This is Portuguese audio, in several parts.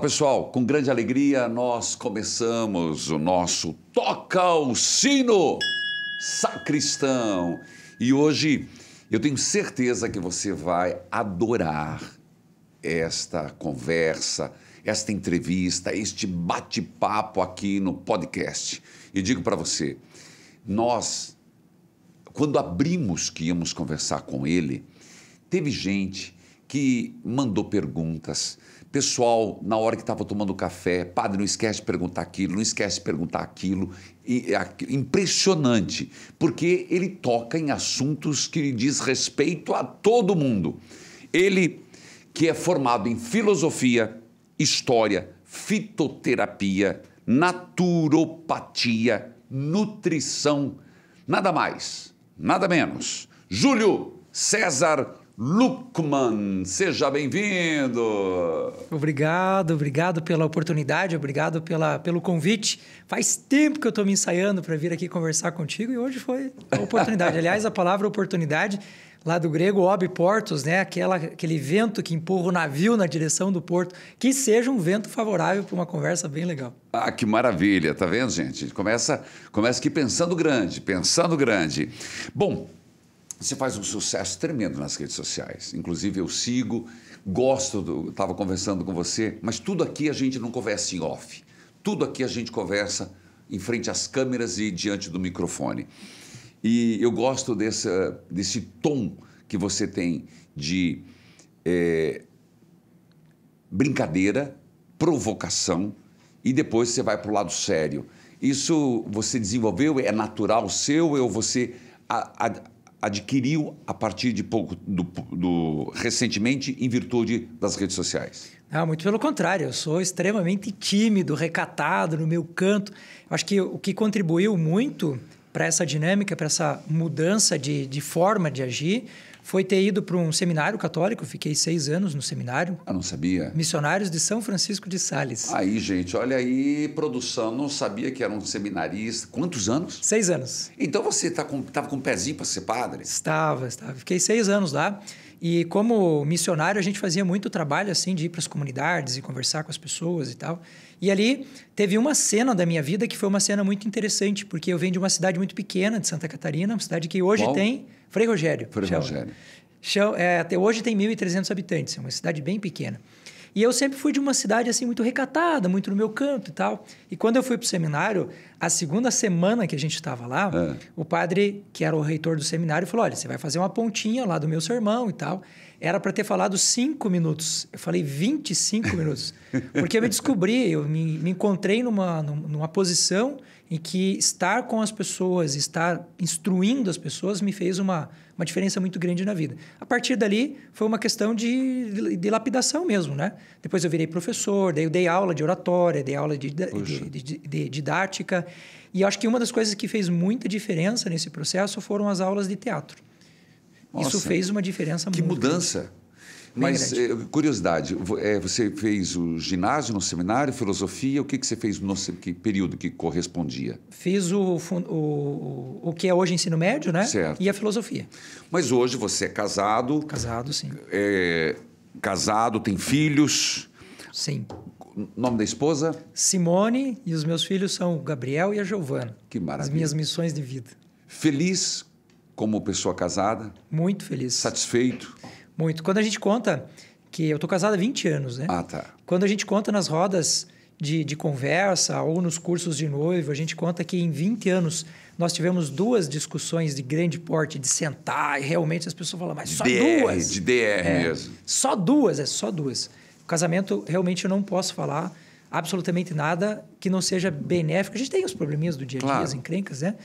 Pessoal, com grande alegria nós começamos o nosso Toca o Sino Sacristão. E hoje eu tenho certeza que você vai adorar esta conversa, esta entrevista, este bate-papo aqui no podcast. E digo para você, nós, quando abrimos que íamos conversar com ele, teve gente que mandou perguntas. Pessoal, na hora que estava tomando café, padre, não esquece de perguntar aquilo, não esquece de perguntar aquilo. E, é impressionante, porque ele toca em assuntos que diz respeito a todo mundo. Ele, que é formado em filosofia, história, fitoterapia, naturopatia, nutrição, nada mais, nada menos. Júlio César Lukman, seja bem-vindo. Obrigado, obrigado pela oportunidade, obrigado pela, pelo convite. Faz tempo que eu estou me ensaiando para vir aqui conversar contigo e hoje foi a oportunidade. Aliás, a palavra oportunidade, lá do grego ob portos, né? Aquela, aquele vento que empurra o navio na direção do porto, que seja um vento favorável para uma conversa bem legal. Ah, que maravilha, tá vendo, gente? Começa, começa aqui pensando grande, pensando grande. Bom, você faz um sucesso tremendo nas redes sociais. Inclusive, eu sigo, gosto, estava conversando com você, mas tudo aqui a gente não conversa em off. Tudo aqui a gente conversa em frente às câmeras e diante do microfone. E eu gosto desse, tom que você tem de é, brincadeira, provocação e depois você vai para o lado sério. Isso você desenvolveu? É natural seu ou você a, a, adquiriu a partir de pouco do, do, recentemente em virtude das redes sociais? Não, muito pelo contrário, eu sou extremamente tímido, recatado no meu canto. Acho que o que contribuiu muito para essa dinâmica, para essa mudança de, de forma de agir, foi ter ido para um seminário católico, fiquei seis anos no seminário. Ah, não sabia? Missionários de São Francisco de Sales. Aí, gente, olha aí, produção, não sabia que era um seminarista. Quantos anos? Seis anos. Então você estava tá com, tava com um pezinho para ser padre? Estava, estava. Fiquei seis anos lá. E como missionário, a gente fazia muito trabalho assim de ir para as comunidades e conversar com as pessoas e tal. E ali teve uma cena da minha vida que foi uma cena muito interessante, porque eu venho de uma cidade muito pequena, de Santa Catarina, uma cidade que hoje Qual? tem Frei Rogério. Frei. Rogério. Chama, é, até hoje tem 1.300 habitantes, é uma cidade bem pequena. E eu sempre fui de uma cidade assim muito recatada, muito no meu canto e tal. E quando eu fui para o seminário, a segunda semana que a gente estava lá, É. o padre, que era o reitor do seminário, falou: Olha, você vai fazer uma pontinha lá do meu sermão e tal. Era para ter falado cinco minutos. Eu falei 25 minutos. Porque eu me descobri, eu me, me encontrei numa, numa posição em que estar com as pessoas, estar instruindo as pessoas, me fez uma, uma diferença muito grande na vida. A partir dali, foi uma questão de, de, lapidação mesmo, né? Depois eu virei professor, daí eu dei aula de oratória, dei aula de, de, de, de didática. E acho que uma das coisas que fez muita diferença nesse processo foram as aulas de teatro. Nossa, Isso fez uma diferença que muito mudança. Mas, eh, curiosidade, eh, você fez o ginásio no seminário, filosofia, o que, que você fez no que período que correspondia? Fiz o, o, o que é hoje ensino médio, né? Certo. E a filosofia. Mas hoje você é casado, Casado, sim. é, casado, tem filhos. Sim. Nome da esposa? Simone e os meus filhos são o Gabriel e a Giovana. Que As maravilha. minhas missões de vida. Feliz como pessoa casada, Muito feliz. satisfeito. Muito. Quando a gente conta que eu tô casado há 20 anos, né? Ah, tá. Quando a gente conta nas rodas de, de conversa ou nos cursos de noivo, a gente conta que em 20 anos nós tivemos duas discussões de grande porte, de sentar e realmente as pessoas falam, mas só DR, duas. de DR É, mesmo. Só duas, é só duas. O casamento, realmente, eu não posso falar absolutamente nada que não seja benéfico. A gente tem os probleminhas do dia a dia, Claro. as encrencas, né?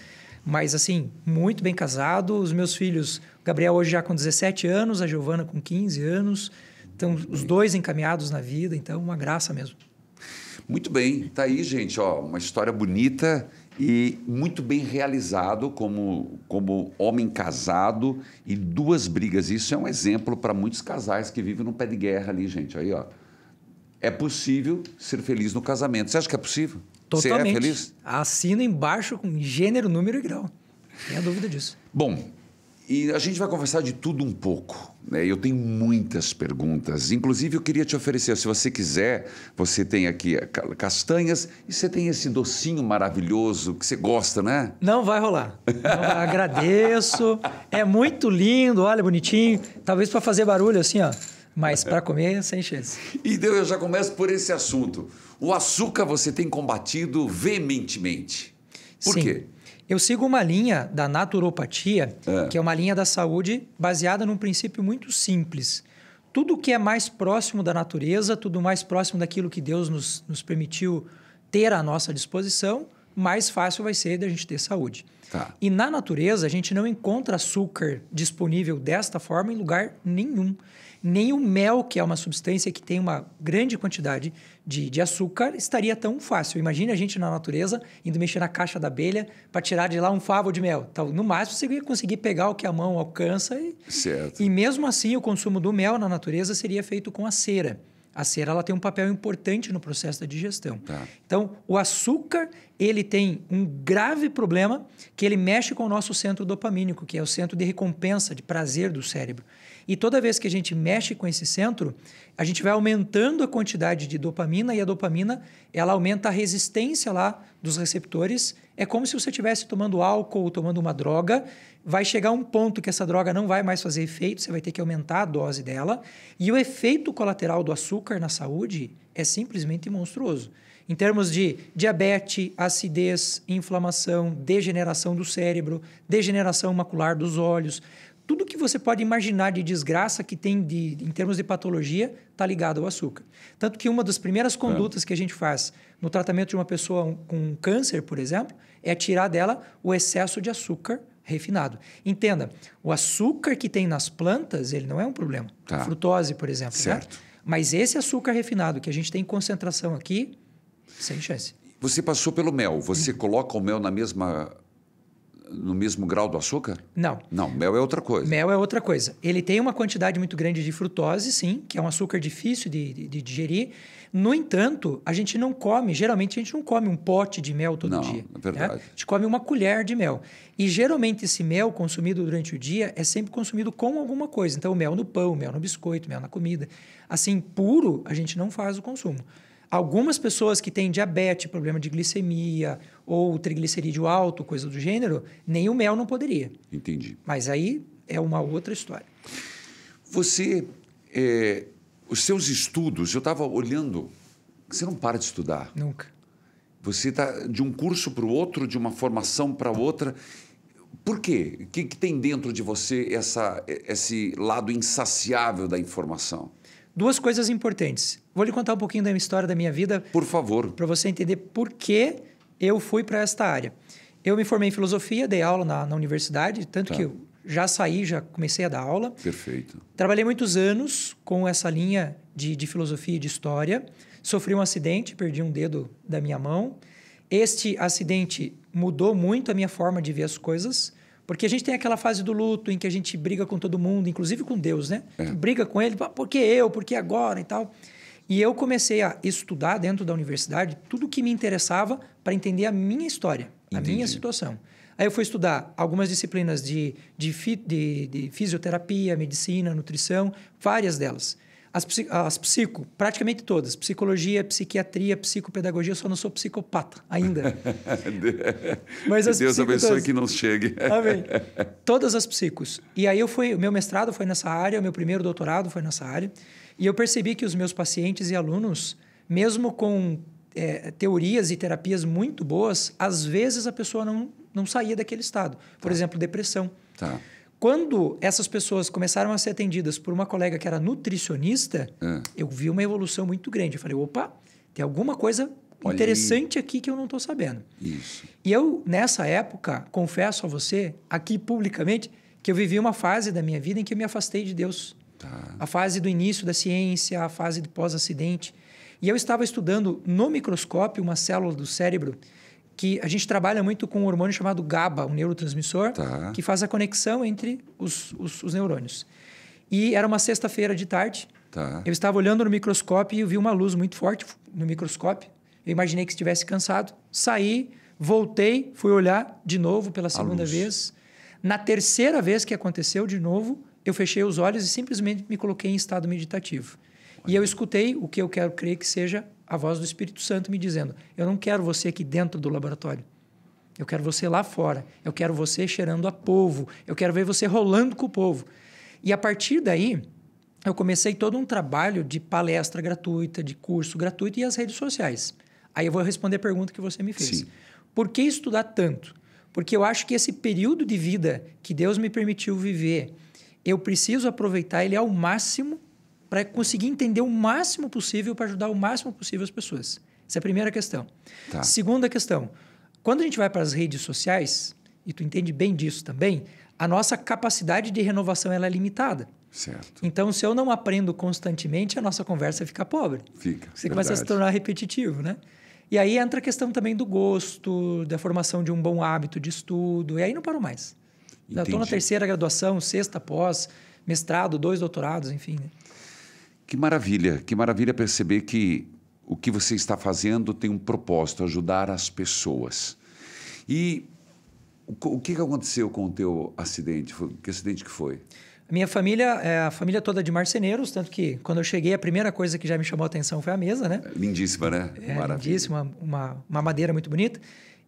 Mas, assim, muito bem casado. Os meus filhos, o Gabriel hoje já com 17 anos, a Giovana com 15 anos. Então, os dois encaminhados na vida. Então, uma graça mesmo. Muito bem, tá aí, gente, ó, uma história bonita e muito bem realizado como, como homem casado e duas brigas. Isso é um exemplo para muitos casais que vivem num pé de guerra ali, gente. Aí, ó. É possível ser feliz no casamento. Você acha que é possível? Totalmente. Você é feliz? Assino embaixo com gênero, número e grau. Tenha dúvida disso. Bom, E a gente vai conversar de tudo um pouco. Né? Eu tenho muitas perguntas. Inclusive, eu queria te oferecer, se você quiser, você tem aqui castanhas e você tem esse docinho maravilhoso que você gosta, né? Não vai rolar. Não. Agradeço. É muito lindo, olha, bonitinho. Talvez para fazer barulho assim, ó. Mas para comer, sem chance. E então, eu já começo por esse assunto. O açúcar você tem combatido veementemente. Por Sim. quê? Eu sigo uma linha da naturopatia, é. que é uma linha da saúde baseada num princípio muito simples. Tudo que é mais próximo da natureza, tudo mais próximo daquilo que Deus nos, nos permitiu ter à nossa disposição, mais fácil vai ser da gente ter saúde. Tá. E na natureza, a gente não encontra açúcar disponível desta forma em lugar nenhum nem o mel, que é uma substância que tem uma grande quantidade de, de açúcar, estaria tão fácil. Imagine a gente na natureza indo mexer na caixa da abelha para tirar de lá um favo de mel. Então, no máximo, você ia conseguir pegar o que a mão alcança. E, certo. e mesmo assim, o consumo do mel na natureza seria feito com a cera. A cera ela tem um papel importante no processo da digestão. Tá. Então, o açúcar ele tem um grave problema que ele mexe com o nosso centro dopamínico, que é o centro de recompensa, de prazer do cérebro. E toda vez que a gente mexe com esse centro, a gente vai aumentando a quantidade de dopamina e a dopamina ela aumenta a resistência lá dos receptores. É como se você estivesse tomando álcool ou tomando uma droga. Vai chegar um ponto que essa droga não vai mais fazer efeito, você vai ter que aumentar a dose dela. E o efeito colateral do açúcar na saúde é simplesmente monstruoso. Em termos de diabetes, acidez, inflamação, degeneração do cérebro, degeneração macular dos olhos, tudo que você pode imaginar de desgraça que tem de, em termos de patologia está ligado ao açúcar. Tanto que uma das primeiras condutas é. que a gente faz no tratamento de uma pessoa com câncer, por exemplo, é tirar dela o excesso de açúcar refinado. Entenda, o açúcar que tem nas plantas, ele não é um problema. Tá. Frutose, por exemplo. Né? Certo. Né? Mas esse açúcar refinado que a gente tem em concentração aqui, sem chance. Você passou pelo mel. Você hum. coloca o mel na mesma no mesmo grau do açúcar? Não. Não, mel é outra coisa. Mel é outra coisa. Ele tem uma quantidade muito grande de frutose, sim, que é um açúcar difícil de, de, de digerir. No entanto, a gente não come, geralmente a gente não come um pote de mel todo não, dia. É verdade. Né? A gente come uma colher de mel. E geralmente esse mel consumido durante o dia é sempre consumido com alguma coisa. Então, mel no pão, mel no biscoito, mel na comida. Assim, puro, a gente não faz o consumo. Algumas pessoas que têm diabetes, problema de glicemia ou triglicerídeo alto, coisa do gênero, nem o mel não poderia. Entendi. Mas aí é uma outra história. Você, é, os seus estudos, eu estava olhando, você não para de estudar. Nunca. Você está de um curso para o outro, de uma formação para outra. Por quê? O que, que tem dentro de você essa, esse lado insaciável da informação? Duas coisas importantes. Vou lhe contar um pouquinho da história da minha vida. Por favor. Para você entender por que eu fui para esta área. Eu me formei em filosofia, dei aula na, na universidade, tanto tá. que eu já saí, já comecei a dar aula. Perfeito. Trabalhei muitos anos com essa linha de, de filosofia e de história. Sofri um acidente, perdi um dedo da minha mão. Este acidente mudou muito a minha forma de ver as coisas. Porque a gente tem aquela fase do luto em que a gente briga com todo mundo, inclusive com Deus, né? É. Briga com ele, por que eu, por que agora e tal. E eu comecei a estudar dentro da universidade tudo o que me interessava para entender a minha história, Entendi. a minha situação. Aí eu fui estudar algumas disciplinas de, de, de, de fisioterapia, medicina, nutrição, várias delas. As, as psico, praticamente todas. Psicologia, psiquiatria, psicopedagogia, eu só não sou psicopata ainda. Mas as Deus abençoe todas. que não chegue. Amém. Todas as psicos. E aí eu fui, o meu mestrado foi nessa área, o meu primeiro doutorado foi nessa área. E eu percebi que os meus pacientes e alunos, mesmo com é, teorias e terapias muito boas, às vezes a pessoa não, não saía daquele estado. Por tá. exemplo, depressão. Tá. Quando essas pessoas começaram a ser atendidas por uma colega que era nutricionista, é. eu vi uma evolução muito grande. Eu falei, opa, tem alguma coisa Olha interessante aí. aqui que eu não estou sabendo. Isso. E eu, nessa época, confesso a você, aqui publicamente, que eu vivi uma fase da minha vida em que eu me afastei de Deus. Tá. A fase do início da ciência, a fase de pós-acidente. E eu estava estudando no microscópio uma célula do cérebro que a gente trabalha muito com um hormônio chamado GABA, um neurotransmissor, tá. que faz a conexão entre os, os, os neurônios. E era uma sexta-feira de tarde. Tá. Eu estava olhando no microscópio e eu vi uma luz muito forte no microscópio. Eu imaginei que estivesse cansado. Saí, voltei, fui olhar de novo pela segunda vez. Na terceira vez que aconteceu de novo, eu fechei os olhos e simplesmente me coloquei em estado meditativo. E eu escutei o que eu quero crer que seja a voz do Espírito Santo me dizendo: Eu não quero você aqui dentro do laboratório. Eu quero você lá fora. Eu quero você cheirando a povo. Eu quero ver você rolando com o povo. E a partir daí, eu comecei todo um trabalho de palestra gratuita, de curso gratuito e as redes sociais. Aí eu vou responder a pergunta que você me fez. Sim. Por que estudar tanto? Porque eu acho que esse período de vida que Deus me permitiu viver, eu preciso aproveitar ele ao máximo para conseguir entender o máximo possível para ajudar o máximo possível as pessoas. Essa é a primeira questão. Tá. Segunda questão. Quando a gente vai para as redes sociais, e tu entende bem disso também, a nossa capacidade de renovação ela é limitada. Certo. Então, se eu não aprendo constantemente, a nossa conversa fica pobre. Fica. Você começa a se verdade. tornar repetitivo, né? E aí entra a questão também do gosto, da formação de um bom hábito de estudo, e aí não paro mais. Já estou na terceira graduação, sexta pós, mestrado, dois doutorados, enfim. né? Que maravilha, que maravilha perceber que o que você está fazendo tem um propósito, ajudar as pessoas. E o, que aconteceu com o teu acidente? Que acidente que foi? A minha família é a família toda de marceneiros, tanto que quando eu cheguei, a primeira coisa que já me chamou a atenção foi a mesa, né? Lindíssima, né? É lindíssima, uma, uma madeira muito bonita.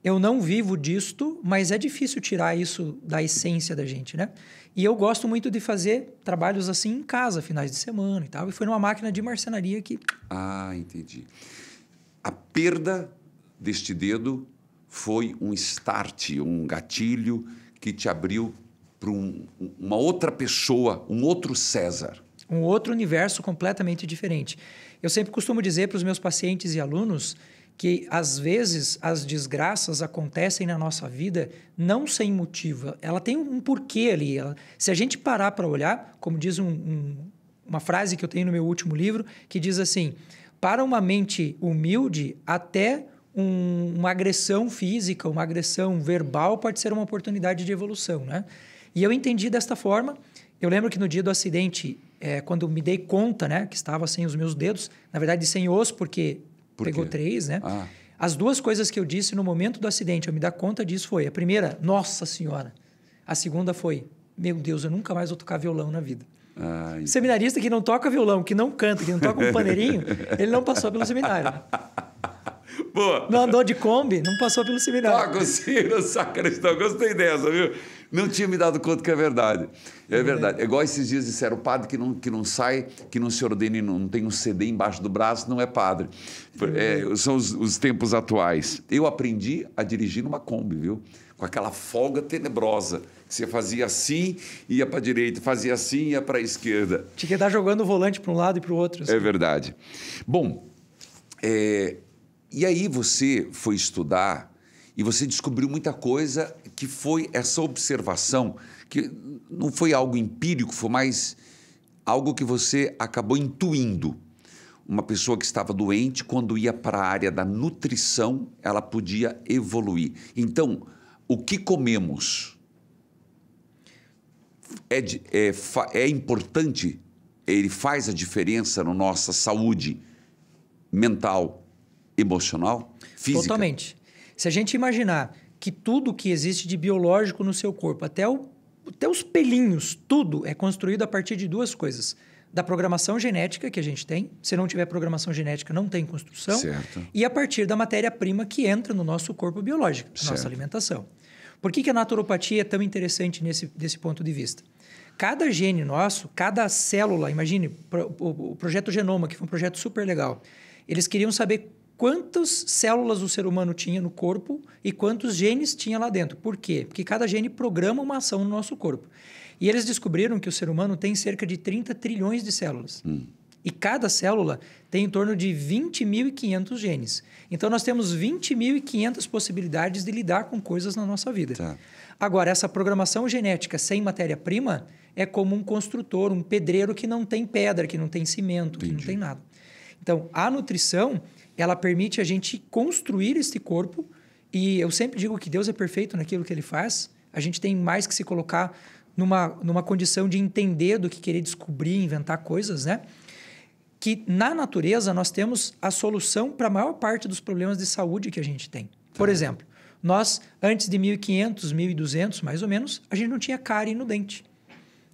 Eu não vivo disto, mas é difícil tirar isso da essência da gente, né? E eu gosto muito de fazer trabalhos assim em casa, finais de semana e tal. E foi numa máquina de marcenaria que Ah, entendi. A perda deste dedo foi um start, um gatilho que te abriu para um- uma outra pessoa, um outro César. um outro universo completamente diferente. Eu sempre costumo dizer para os meus pacientes e alunos que às vezes as desgraças acontecem na nossa vida não sem motivo. Ela tem um porquê ali. Ela- se a gente parar para olhar, como diz um- um- uma frase que eu tenho no meu último livro, que diz assim: para uma mente humilde, até um- uma agressão física, uma agressão verbal pode ser uma oportunidade de evolução, né? E eu entendi desta forma. Eu lembro que no dia do acidente, é, quando me dei conta, né, que estava sem os meus dedos, na verdade sem osso, porque Por pegou quê? três, né? Ah. As duas coisas que eu disse no momento do acidente, eu me dar conta disso foi: a primeira, nossa senhora. A segunda foi: meu Deus, eu nunca mais vou tocar violão na vida. Ah. Seminarista que não toca violão, que não canta, que não toca um paneirinho, ele não passou pelo seminário. Boa! Não andou de Kombi, não passou pelo seminário. Toca o sino, sacristão. Gostei dessa, viu? Não tinha me dado conta que é verdade. É verdade. É igual esses dias disseram, o padre que não, que não sai, que não se ordena e não, não tem um CD embaixo do braço, não é padre. É, são os, os tempos atuais. Eu aprendi a dirigir numa Kombi, viu? Com aquela folga tenebrosa. Que você fazia assim, ia para a direita, fazia assim, ia para a esquerda. Tinha que estar jogando o volante para um lado e para o outro. assim. É verdade. Bom, é, e aí você foi estudar e você descobriu muita coisa que foi essa observação, que não foi algo empírico, foi mais algo que você acabou intuindo. Uma pessoa que estava doente, quando ia para a área da nutrição, ela podia evoluir. Então, o que comemos é, é, é importante, ele faz a diferença na nossa saúde mental, emocional, física. Totalmente. Se a gente imaginar que tudo que existe de biológico no seu corpo, até, o, até os pelinhos, tudo é construído a partir de duas coisas. Da programação genética que a gente tem. Se não tiver programação genética, não tem construção. Certo. E a partir da matéria-prima que entra no nosso corpo biológico, na nossa alimentação. Por que, que a naturopatia é tão interessante nesse, desse ponto de vista? Cada gene nosso, cada célula, imagine o projeto Genoma, que foi um projeto super legal. Eles queriam saber quantas células o ser humano tinha no corpo e quantos genes tinha lá dentro. Por quê? Porque cada gene programa uma ação no nosso corpo. E eles descobriram que o ser humano tem cerca de 30 trilhões de células. E cada célula tem em torno de 20.500 genes. Então, nós temos 20.500 possibilidades de lidar com coisas na nossa vida. Tá. Agora, essa programação genética sem matéria-prima é como um construtor, um pedreiro que não tem pedra, que não tem cimento, que não Entendi. tem nada. Então, a nutrição, ela permite a gente construir este corpo e eu sempre digo que Deus é perfeito naquilo que ele faz. A gente tem mais que se colocar numa, numa condição de entender do que querer descobrir, inventar coisas, né? Que na natureza nós temos a solução para a maior parte dos problemas de saúde que a gente tem. Por exemplo, Nós, antes de 1500, 1200, mais ou menos, a gente não tinha cárie no dente.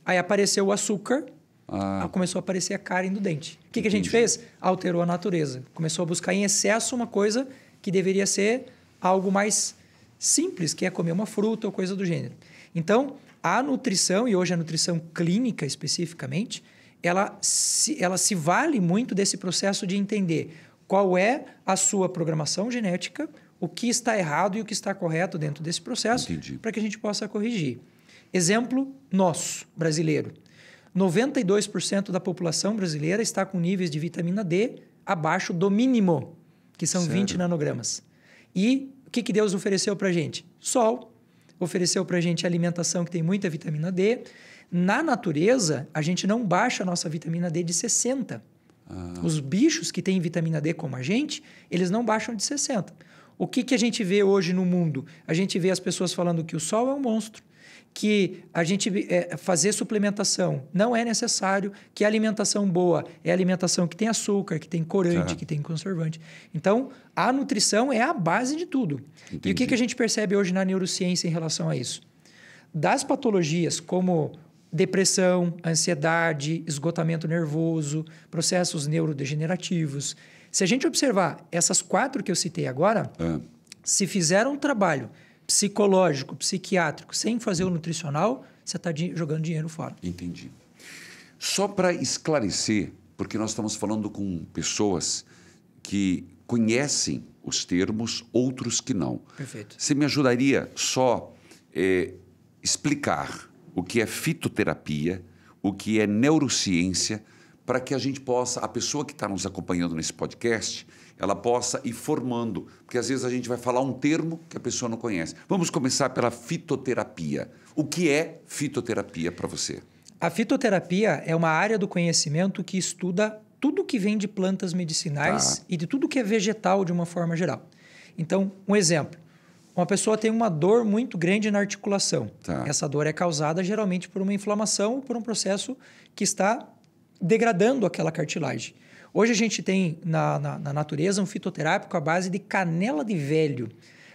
Aí apareceu o açúcar, ah. começou a aparecer a cárie no dente. O que, que a gente fez? Alterou a natureza. Começou a buscar em excesso uma coisa que deveria ser algo mais simples, que é comer uma fruta ou coisa do gênero. Então, a nutrição, e hoje a nutrição clínica especificamente, ela se, ela se vale muito desse processo de entender qual é a sua programação genética, o que está errado e o que está correto dentro desse processo, para que a gente possa corrigir. Exemplo nosso, brasileiro. 92% da população brasileira está com níveis de vitamina D abaixo do mínimo, que são Sério? 20 nanogramas. E o que, que Deus ofereceu para a gente? Sol. Ofereceu para a gente alimentação que tem muita vitamina D. Na natureza, a gente não baixa a nossa vitamina D de 60. Ah. Os bichos que têm vitamina D como a gente, eles não baixam de 60. O que, que a gente vê hoje no mundo? A gente vê as pessoas falando que o sol é um monstro, que a gente é, fazer suplementação não é necessário, que a alimentação boa é alimentação que tem açúcar, que tem corante, que tem conservante. Então, a nutrição é a base de tudo. Entendi. E o que, que a gente percebe hoje na neurociência em relação a isso? Das patologias como depressão, ansiedade, esgotamento nervoso, processos neurodegenerativos. Se a gente observar essas quatro que eu citei agora, é. se fizer um trabalho psicológico, psiquiátrico, sem fazer o nutricional, você está jogando dinheiro fora. Entendi. Só para esclarecer, porque nós estamos falando com pessoas que conhecem os termos, outros que não. Perfeito. Você me ajudaria só é, explicar o que é fitoterapia, o que é neurociência, para que a gente possa, a pessoa que está nos acompanhando nesse podcast, ela possa ir formando, porque às vezes a gente vai falar um termo que a pessoa não conhece. Vamos começar pela fitoterapia. O que é fitoterapia para você? A fitoterapia é uma área do conhecimento que estuda tudo que vem de plantas medicinais tá. e de tudo que é vegetal de uma forma geral. Então, um exemplo. Uma pessoa tem uma dor muito grande na articulação. Tá. Essa dor é causada geralmente por uma inflamação ou por um processo que está degradando aquela cartilagem. Hoje a gente tem na, na, na natureza um fitoterápico à base de canela de velho.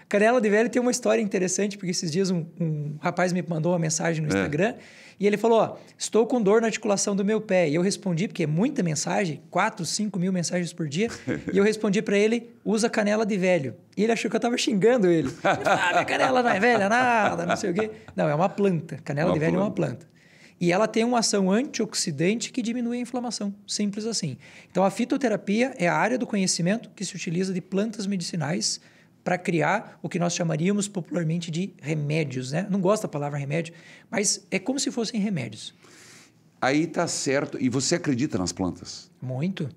Canela de velho tem uma história interessante, porque esses dias um, um rapaz me mandou uma mensagem no é. Instagram e ele falou: ó, estou com dor na articulação do meu pé. E eu respondi, porque é muita mensagem, 4, 5 mil mensagens por dia. e eu respondi para ele: usa canela de velho. E ele achou que eu estava xingando ele. ah, minha canela não é velha, nada, não sei o quê. Não, é uma planta. Canela uma de velho planta. é uma planta. E ela tem uma ação antioxidante que diminui a inflamação. Simples assim. Então, a fitoterapia é a área do conhecimento que se utiliza de plantas medicinais para criar o que nós chamaríamos popularmente de remédios. Né? Não gosto da palavra remédio, mas é como se fossem remédios. Aí está certo. E você acredita nas plantas? Muito.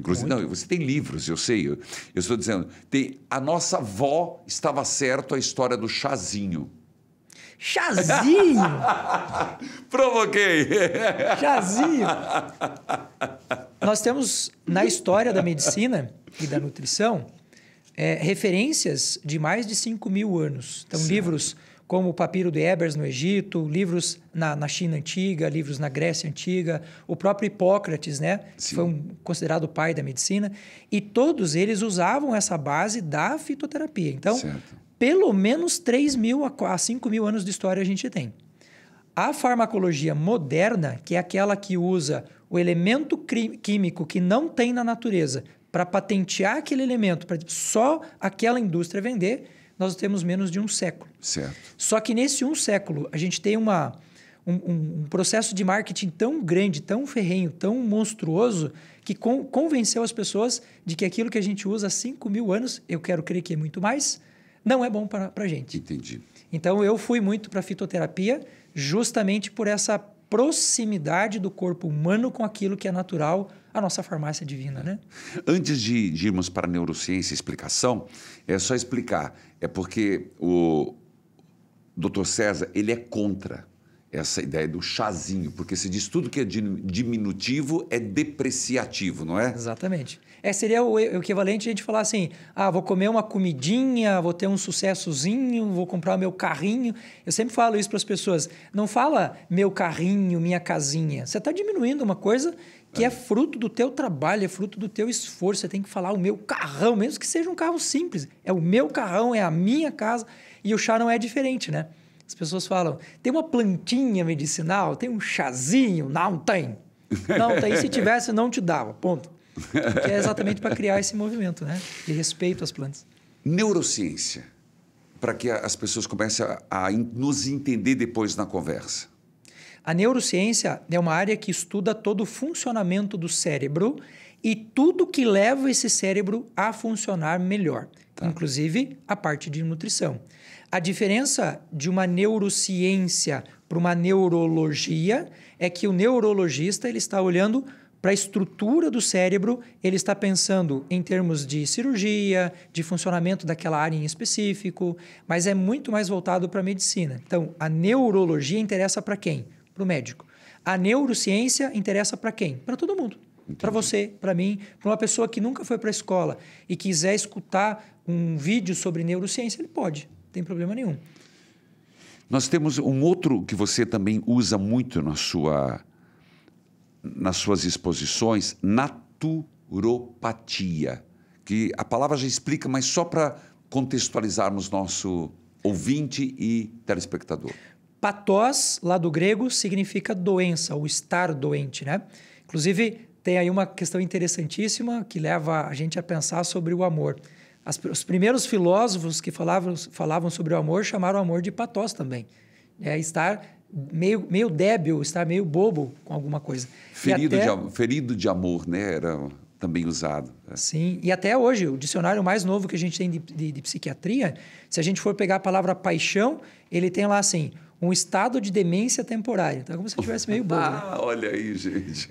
Inclusive, Muito. não, você tem livros, eu sei. Eu, eu estou dizendo, tem, a nossa avó estava certo a história do chazinho. Chazinho! Provoquei! Chazinho! Nós temos na história da medicina e da nutrição é, referências de mais de 5 mil anos. Então, certo. livros como o Papiro de Ebers no Egito, livros na, na, China antiga, livros na Grécia antiga, o próprio Hipócrates, né? Sim. Foi um, considerado o pai da medicina. E todos eles usavam essa base da fitoterapia. Então, certo. Pelo menos 3 mil a 5 mil anos de história a gente tem. A farmacologia moderna, que é aquela que usa o elemento químico que não tem na natureza para patentear aquele elemento, para só aquela indústria vender, nós temos menos de um século. Certo. Só que nesse um século, a gente tem uma, um, um processo de marketing tão grande, tão ferrenho, tão monstruoso, que con convenceu as pessoas de que aquilo que a gente usa há 5 mil anos, eu quero crer que é muito mais, não é bom para a gente. Entendi. Então, eu fui muito para a fitoterapia justamente por essa proximidade do corpo humano com aquilo que é natural, a nossa farmácia divina, né? Antes de, de irmos para a neurociência e explicação, é só explicar. É porque o Dr. César, ele é contra essa ideia do chazinho, porque se diz tudo que é diminutivo é depreciativo, não é? Exatamente. É, seria o equivalente a gente falar assim: ah, vou comer uma comidinha, vou ter um sucessozinho, vou comprar meu carrinho. Eu sempre falo isso para as pessoas: não fala meu carrinho, minha casinha. Você está diminuindo uma coisa que é. é. fruto do teu trabalho, é fruto do teu esforço. Você tem que falar o meu carrão, mesmo que seja um carro simples. É o meu carrão, é a minha casa. E o chá não é diferente, né? As pessoas falam, tem uma plantinha medicinal, tem um chazinho. Não tem. Não tem. Se tivesse, não te dava. Ponto. Que é exatamente para criar esse movimento, né? De respeito às plantas. Neurociência, para que as pessoas comecem a, a nos entender depois na conversa. A neurociência é uma área que estuda todo o funcionamento do cérebro e tudo que leva esse cérebro a funcionar melhor, tá. inclusive a parte de nutrição. A diferença de uma neurociência para uma neurologia é que o neurologista ele está olhando para a estrutura do cérebro, ele está pensando em termos de cirurgia, de funcionamento daquela área em específico, mas é muito mais voltado para a medicina. Então, a neurologia interessa para quem? para o médico. A neurociência interessa para quem? Para todo mundo. Para você, para mim, para uma pessoa que nunca foi para a escola e quiser escutar um vídeo sobre neurociência, ele pode, tem problema nenhum. Nós temos um outro que você também usa muito na sua, nas suas exposições, naturopatia, que a palavra já explica, mas só para contextualizarmos nosso ouvinte e telespectador. Patós, lá do grego, significa doença, ou estar doente, né? Inclusive, tem aí uma questão interessantíssima que leva a gente a pensar sobre o amor. As, os primeiros filósofos que falavam, falavam sobre o amor chamaram o amor de patós também. É estar meio, meio débil, estar meio bobo com alguma coisa. Ferido, até, de, ferido de amor, né? Era também usado. É. Sim, e até hoje, o dicionário mais novo que a gente tem de, de, de psiquiatria, se a gente for pegar a palavra paixão, ele tem lá assim um estado de demência temporária. Então, é como se estivesse meio bobo. ah, né? olha aí, gente.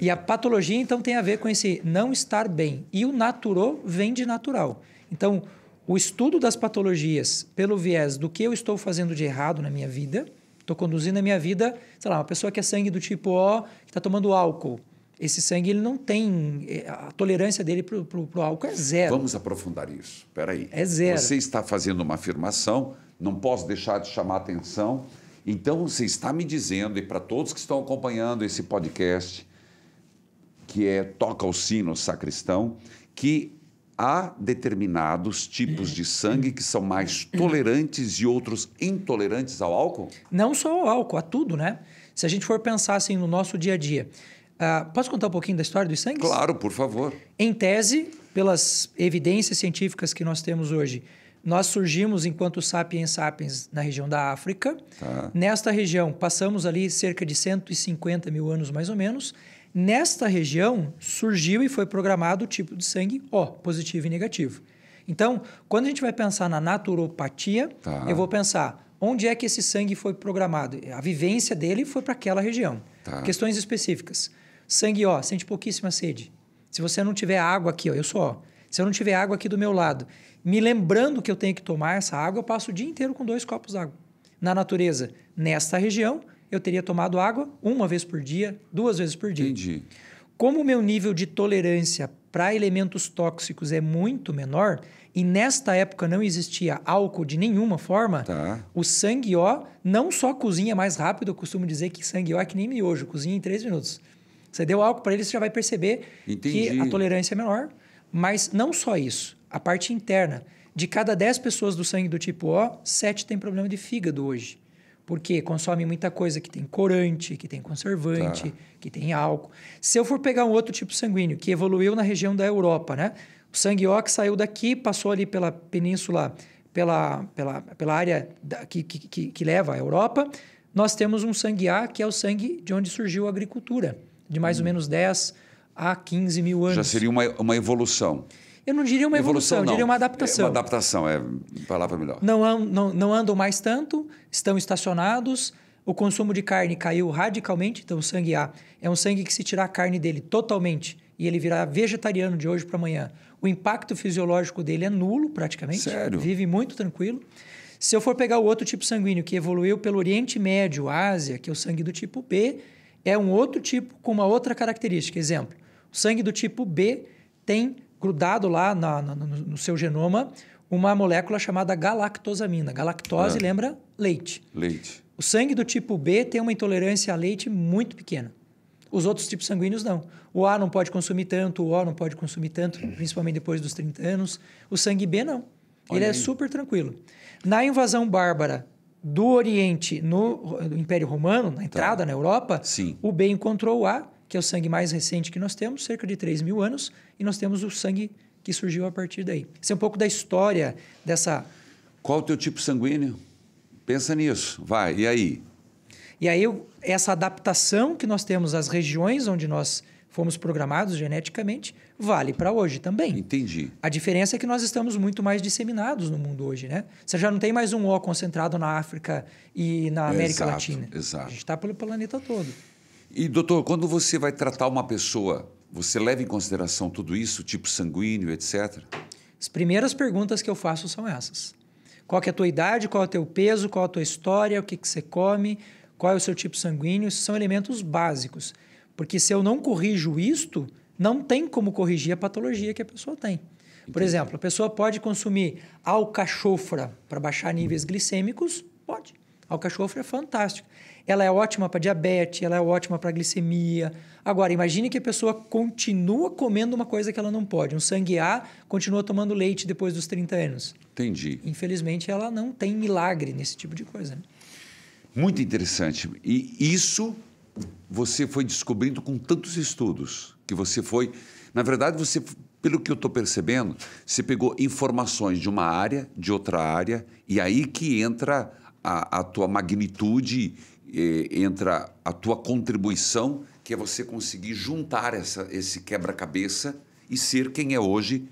e a patologia, então, tem a ver com esse não estar bem. E o naturou vem de natural. Então, o estudo das patologias pelo viés do que eu estou fazendo de errado na minha vida, estou conduzindo a minha vida, sei lá, uma pessoa que é sangue do tipo O, que está tomando álcool. Esse sangue ele não tem. Eh, a tolerância dele para o álcool é zero. Vamos aprofundar isso. Espera aí. É zero. Você está fazendo uma afirmação não posso deixar de chamar a atenção. Então, você está me dizendo, e para todos que estão acompanhando esse podcast, que é Toca o Sino Sacristão, que há determinados tipos de sangue que são mais tolerantes e outros intolerantes ao álcool? Não só ao álcool, a tudo, né? Se a gente for pensar assim no nosso dia a dia. Uh, posso contar um pouquinho da história dos sangues? Claro, por favor. Em tese, pelas evidências científicas que nós temos hoje, nós surgimos enquanto sapiens sapiens na região da África. Tá. Nesta região, passamos ali cerca de 150 mil anos mais ou menos. Nesta região, surgiu e foi programado o tipo de sangue O, positivo e negativo. Então, quando a gente vai pensar na naturopatia, tá. eu vou pensar onde é que esse sangue foi programado. A vivência dele foi para aquela região. Tá. Questões específicas. Sangue O, sente pouquíssima sede. Se você não tiver água aqui, ó, eu sou O. Se eu não tiver água aqui do meu lado me lembrando que eu tenho que tomar essa água, eu passo o dia inteiro com dois copos d'água. Na natureza, nesta região, eu teria tomado água uma vez por dia, duas vezes por dia. Entendi. Como o meu nível de tolerância para elementos tóxicos é muito menor, e nesta época não existia álcool de nenhuma forma, tá. o sangue O não só cozinha mais rápido, eu costumo dizer que sangue O é que nem miojo, cozinha em três minutos. Você deu álcool para ele, você já vai perceber Entendi. que a tolerância é menor. Mas não só isso a parte interna. De cada 10 pessoas do sangue do tipo O, 7 têm problema de fígado hoje. Porque consome muita coisa que tem corante, que tem conservante, tá. que tem álcool. Se eu for pegar um outro tipo sanguíneo que evoluiu na região da Europa, né? O sangue O que saiu daqui, passou ali pela península, pela, pela, pela área da, que, que, que leva à Europa, nós temos um sangue A, que é o sangue de onde surgiu a agricultura, de mais hum. ou menos 10 a 15 mil anos. Já seria uma, uma evolução. Eu não diria uma evolução, evolução eu diria uma adaptação. É uma adaptação, é palavra melhor. Não, não, não andam mais tanto, estão estacionados, o consumo de carne caiu radicalmente, então o sangue A é um sangue que se tirar a carne dele totalmente e ele virar vegetariano de hoje para amanhã, o impacto fisiológico dele é nulo praticamente. Sério? Vive muito tranquilo. Se eu for pegar o outro tipo sanguíneo que evoluiu pelo Oriente Médio, Ásia, que é o sangue do tipo B, é um outro tipo com uma outra característica. Exemplo, o sangue do tipo B tem grudado lá na, na, no, no, seu genoma uma molécula chamada galactosamina. Galactose é. lembra leite. Leite. O sangue do tipo B tem uma intolerância a leite muito pequena. Os outros tipos sanguíneos não. O A não pode consumir tanto, o O não pode consumir tanto, principalmente depois dos 30 anos. O sangue B não. Ele é super tranquilo. Na invasão bárbara do Oriente no, no Império Romano, na entrada tá. na Europa, Sim. o B encontrou o A, que é o sangue mais recente que nós temos, cerca de 3 mil anos, e nós temos o sangue que surgiu a partir daí. Isso é um pouco da história dessa. Qual o teu tipo sanguíneo? Pensa nisso. Vai, e aí? E aí, essa adaptação que nós temos às regiões onde nós fomos programados geneticamente, vale para hoje também. Entendi. A diferença é que nós estamos muito mais disseminados no mundo hoje, né? Você já não tem mais um O concentrado na África e na América exato, Latina. Exato. A gente está pelo planeta todo. E, doutor, quando você vai tratar uma pessoa, você leva em consideração tudo isso, tipo sanguíneo, etc? As primeiras perguntas que eu faço são essas. Qual é a tua idade, qual é o teu peso, qual é a tua história, o que, que você come, qual é o seu tipo sanguíneo, esses são elementos básicos. Porque se eu não corrijo isto, não tem como corrigir a patologia que a pessoa tem. Entendi. Por exemplo, a pessoa pode consumir alcachofra para baixar níveis glicêmicos? Pode. A alcachofra é fantástica. Ela é ótima para diabetes, ela é ótima para glicemia. Agora, imagine que a pessoa continua comendo uma coisa que ela não pode. Um sangue A continua tomando leite depois dos 30 anos. Entendi. Infelizmente, ela não tem milagre nesse tipo de coisa. Né? Muito interessante. E isso você foi descobrindo com tantos estudos que você foi. Na verdade, você, pelo que eu estou percebendo, você pegou informações de uma área, de outra área, e aí que entra a, a tua magnitude, entra a tua contribuição, que é você conseguir juntar essa, esse quebra-cabeça e ser quem é hoje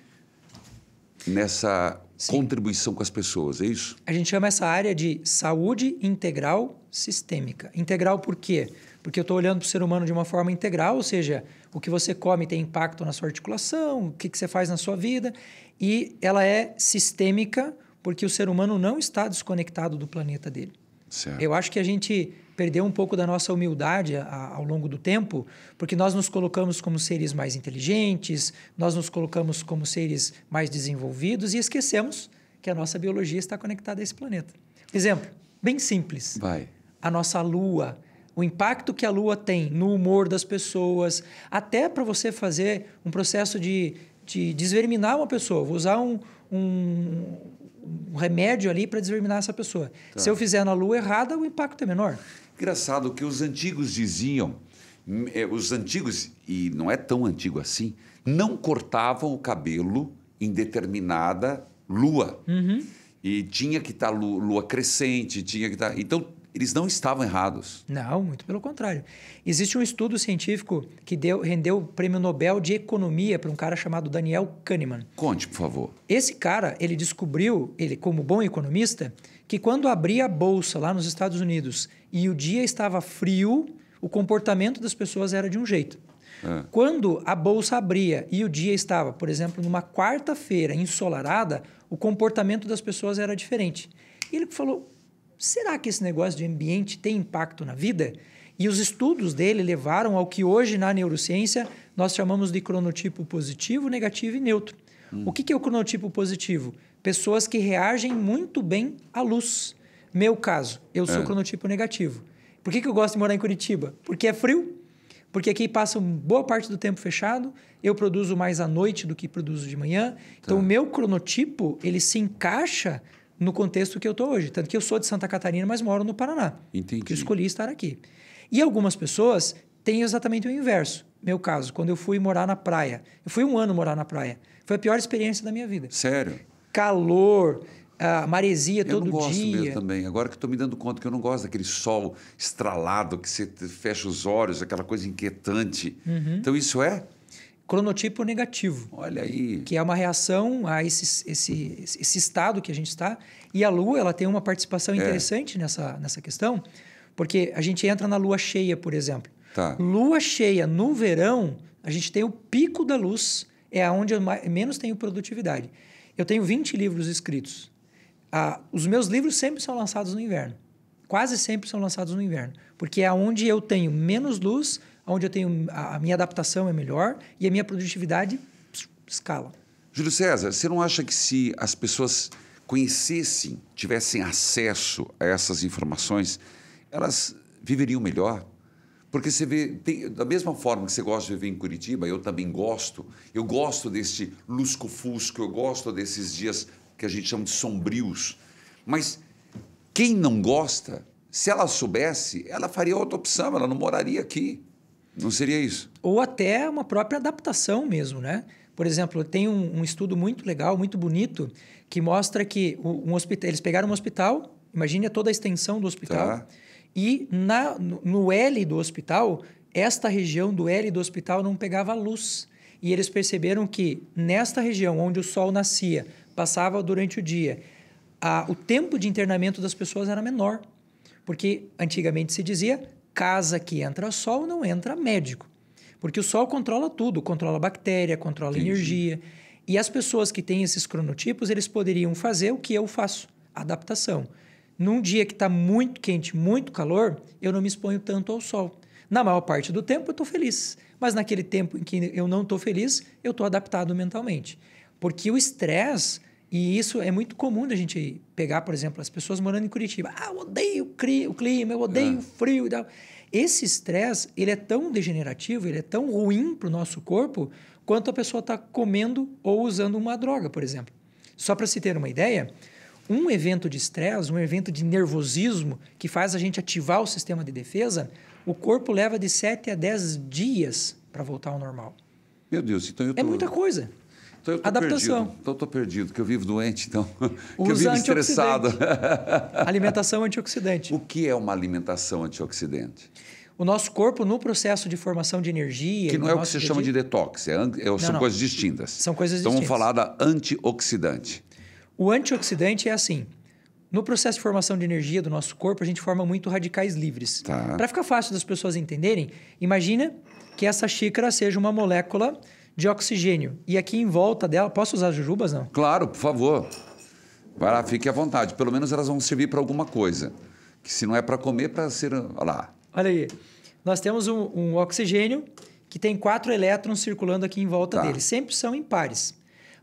nessa Sim. contribuição com as pessoas, é isso? A gente chama essa área de saúde integral sistêmica. Integral por quê? Porque eu estou olhando para o ser humano de uma forma integral, ou seja, o que você come tem impacto na sua articulação, o que, que você faz na sua vida, e ela é sistêmica porque o ser humano não está desconectado do planeta dele. Certo. Eu acho que a gente perdeu um pouco da nossa humildade a, ao longo do tempo, porque nós nos colocamos como seres mais inteligentes, nós nos colocamos como seres mais desenvolvidos e esquecemos que a nossa biologia está conectada a esse planeta. Exemplo, bem simples. Vai. A nossa lua, o impacto que a lua tem no humor das pessoas, até para você fazer um processo de, de desverminar uma pessoa. Vou usar um, um, um remédio ali para desverminar essa pessoa. Tá. Se eu fizer na lua errada, o impacto é menor. Engraçado que os antigos diziam, hum, é, os antigos, e não é tão antigo assim, não cortavam o cabelo em determinada lua. Uhum. E tinha que estar tá lua crescente, tinha que estar. Tá, então, eles não estavam errados. Não, muito pelo contrário. Existe um estudo científico que deu, rendeu o prêmio Nobel de Economia para um cara chamado Daniel Kahneman. Conte, por favor. Esse cara, ele descobriu, ele como bom economista, que quando abria a bolsa lá nos Estados Unidos e o dia estava frio, o comportamento das pessoas era de um jeito. É. Quando a bolsa abria e o dia estava, por exemplo, numa quarta-feira ensolarada, o comportamento das pessoas era diferente. E ele falou: será que esse negócio de ambiente tem impacto na vida? E os estudos dele levaram ao que hoje na neurociência nós chamamos de cronotipo positivo, negativo e neutro. Hum. O que é o cronotipo positivo? Pessoas que reagem muito bem à luz. Meu caso, eu sou é. cronotipo negativo. Por que, que eu gosto de morar em Curitiba? Porque é frio, porque aqui passa boa parte do tempo fechado, eu produzo mais à noite do que produzo de manhã. Tá. Então, o meu cronotipo, ele se encaixa no contexto que eu estou hoje. Tanto que eu sou de Santa Catarina, mas moro no Paraná. Entendi. Que escolhi estar aqui. E algumas pessoas têm exatamente o inverso. Meu caso, quando eu fui morar na praia. Eu fui um ano morar na praia. Foi a pior experiência da minha vida. Sério? Calor, a maresia eu todo dia. Eu não gosto mesmo também. Agora que estou me dando conta que eu não gosto daquele sol estralado, que você fecha os olhos, aquela coisa inquietante. Uhum. Então, isso é cronotipo negativo. Olha aí. Que é uma reação a esse, esse, esse estado que a gente está. E a Lua ela tem uma participação é. interessante nessa, nessa questão, porque a gente entra na Lua cheia, por exemplo. Tá. Lua cheia no verão, a gente tem o pico da luz, é onde eu menos tenho produtividade. Eu tenho 20 livros escritos. Ah, os meus livros sempre são lançados no inverno. Quase sempre são lançados no inverno. Porque é onde eu tenho menos luz, onde eu tenho a, minha adaptação é melhor e a minha produtividade escala. Júlio César, você não acha que se as pessoas conhecessem, tivessem acesso a essas informações, elas viveriam melhor? Porque você vê, tem- da mesma forma que você gosta de viver em Curitiba, eu também gosto. Eu gosto deste lusco-fusco, eu gosto desses dias que a gente chama de sombrios. Mas quem não gosta, se ela soubesse, ela faria outra opção, ela não moraria aqui. Não seria isso? Ou até uma própria adaptação mesmo, né? Por exemplo, tem um, um estudo muito legal, muito bonito, que mostra que um hospital, eles pegaram um hospital, imagine toda a extensão do hospital, Tá. e na, no, no L do hospital, esta região do L do hospital não pegava luz. E eles perceberam que nesta região onde o sol nascia, passava durante o dia, a- o tempo de internamento das pessoas era menor. Porque antigamente se dizia: casa que entra sol não entra médico. Porque o sol controla tudo, controla a bactéria, controla Entendi. energia. E as pessoas que têm esses cronotipos, eles poderiam fazer o que eu faço, adaptação. Num dia que está muito quente, muito calor, eu não me exponho tanto ao sol. Na maior parte do tempo eu estou feliz, mas naquele tempo em que eu não estou feliz, eu estou adaptado mentalmente. Porque o estresse, e isso é muito comum da gente pegar, por exemplo, as pessoas morando em Curitiba. Ah, eu odeio o clima, eu odeio É. o frio e tal. Esse estresse, ele é tão degenerativo, ele é tão ruim para o nosso corpo, quanto a pessoa está comendo ou usando uma droga, por exemplo. Só para se ter uma ideia, um evento de estresse, um evento de nervosismo que faz a gente ativar o sistema de defesa, o corpo leva de 7 a 10 dias para voltar ao normal. Meu Deus, então eu tô, É muita coisa. Então eu tô adaptação. perdido. Então eu tô perdido, que eu vivo doente, então. que eu vivo estressado. Alimentação antioxidante. o que é uma alimentação antioxidante? O nosso corpo, no processo de formação de energia. Que no não é o que se chama de detox, é, é- são não. coisas distintas. São coisas então vamos distintas. falar da antioxidante. O antioxidante é assim. No processo de formação de energia do nosso corpo, a gente forma muito radicais livres. Tá. Para ficar fácil das pessoas entenderem, imagina que essa xícara seja uma molécula de oxigênio. E aqui em volta dela, posso usar jujubas não? Claro, por favor. Vai lá, fique à vontade. Pelo menos elas vão servir para alguma coisa. Que se não é para comer, para ser. Olha lá. Olha aí. Nós temos um, um oxigênio que tem quatro elétrons circulando aqui em volta Tá. dele. Sempre são impares.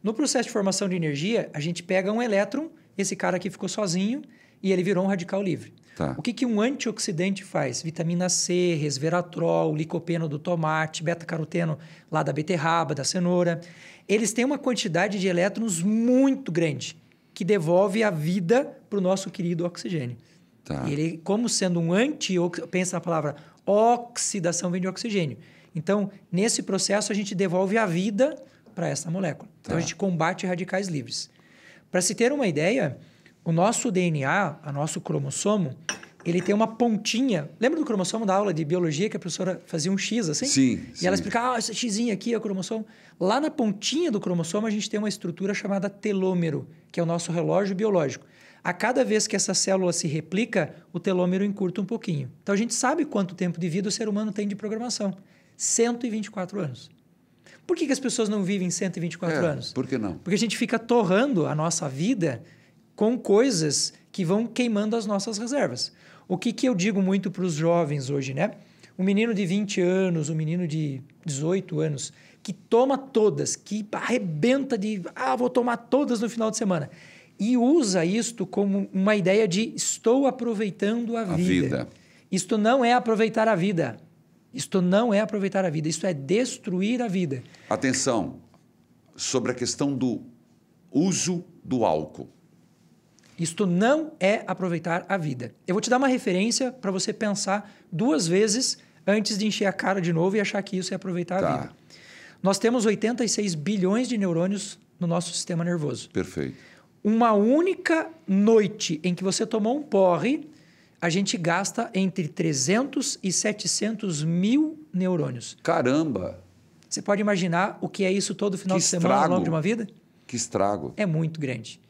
No processo de formação de energia, a gente pega um elétron, esse cara aqui ficou sozinho e ele virou um radical livre. Tá. O que, que um antioxidante faz? Vitamina C, resveratrol, licopeno do tomate, beta-caroteno lá da beterraba, da cenoura. Eles têm uma quantidade de elétrons muito grande que devolve a vida para o nosso querido oxigênio. Tá. Ele, como sendo um anti pensa na palavra oxidação vem de oxigênio. Então, nesse processo, a gente devolve a vida para essa molécula. Então, Tá. a gente combate radicais livres. Para se ter uma ideia, o nosso DNA, o nosso cromossomo, ele tem uma pontinha. Lembra do cromossomo da aula de biologia que a professora fazia um X assim? Sim, E sim. ela explicava, ah, esse Xzinho aqui é o cromossomo. Lá na pontinha do cromossomo, a gente tem uma estrutura chamada telômero, que é o nosso relógio biológico. A cada vez que essa célula se replica, o telômero encurta um pouquinho. Então a gente sabe quanto tempo de vida o ser humano tem de programação: 124 anos. Por que, que as pessoas não vivem 124 É, anos? Por que não? Porque a gente fica torrando a nossa vida com coisas que vão queimando as nossas reservas. O que, que eu digo muito para os jovens hoje, né? Um menino de 20 anos, um menino de 18 anos, que toma todas, que arrebenta de, ah, vou tomar todas no final de semana. E usa isto como uma ideia de estou aproveitando a, A vida. vida. Isto não é aproveitar a vida. Isto não é aproveitar a vida, isto é destruir a vida. Atenção sobre a questão do uso do álcool. Isto não é aproveitar a vida. Eu vou te dar uma referência para você pensar duas vezes antes de encher a cara de novo e achar que isso é aproveitar Tá. a vida. Nós temos 86 bilhões de neurônios no nosso sistema nervoso. Perfeito. Uma única noite em que você tomou um porre, a gente gasta entre 300 e 700 mil neurônios. Caramba, Você pode imaginar o que é isso todo final Que de semana ao longo de uma vida? que estrago. é muito grande.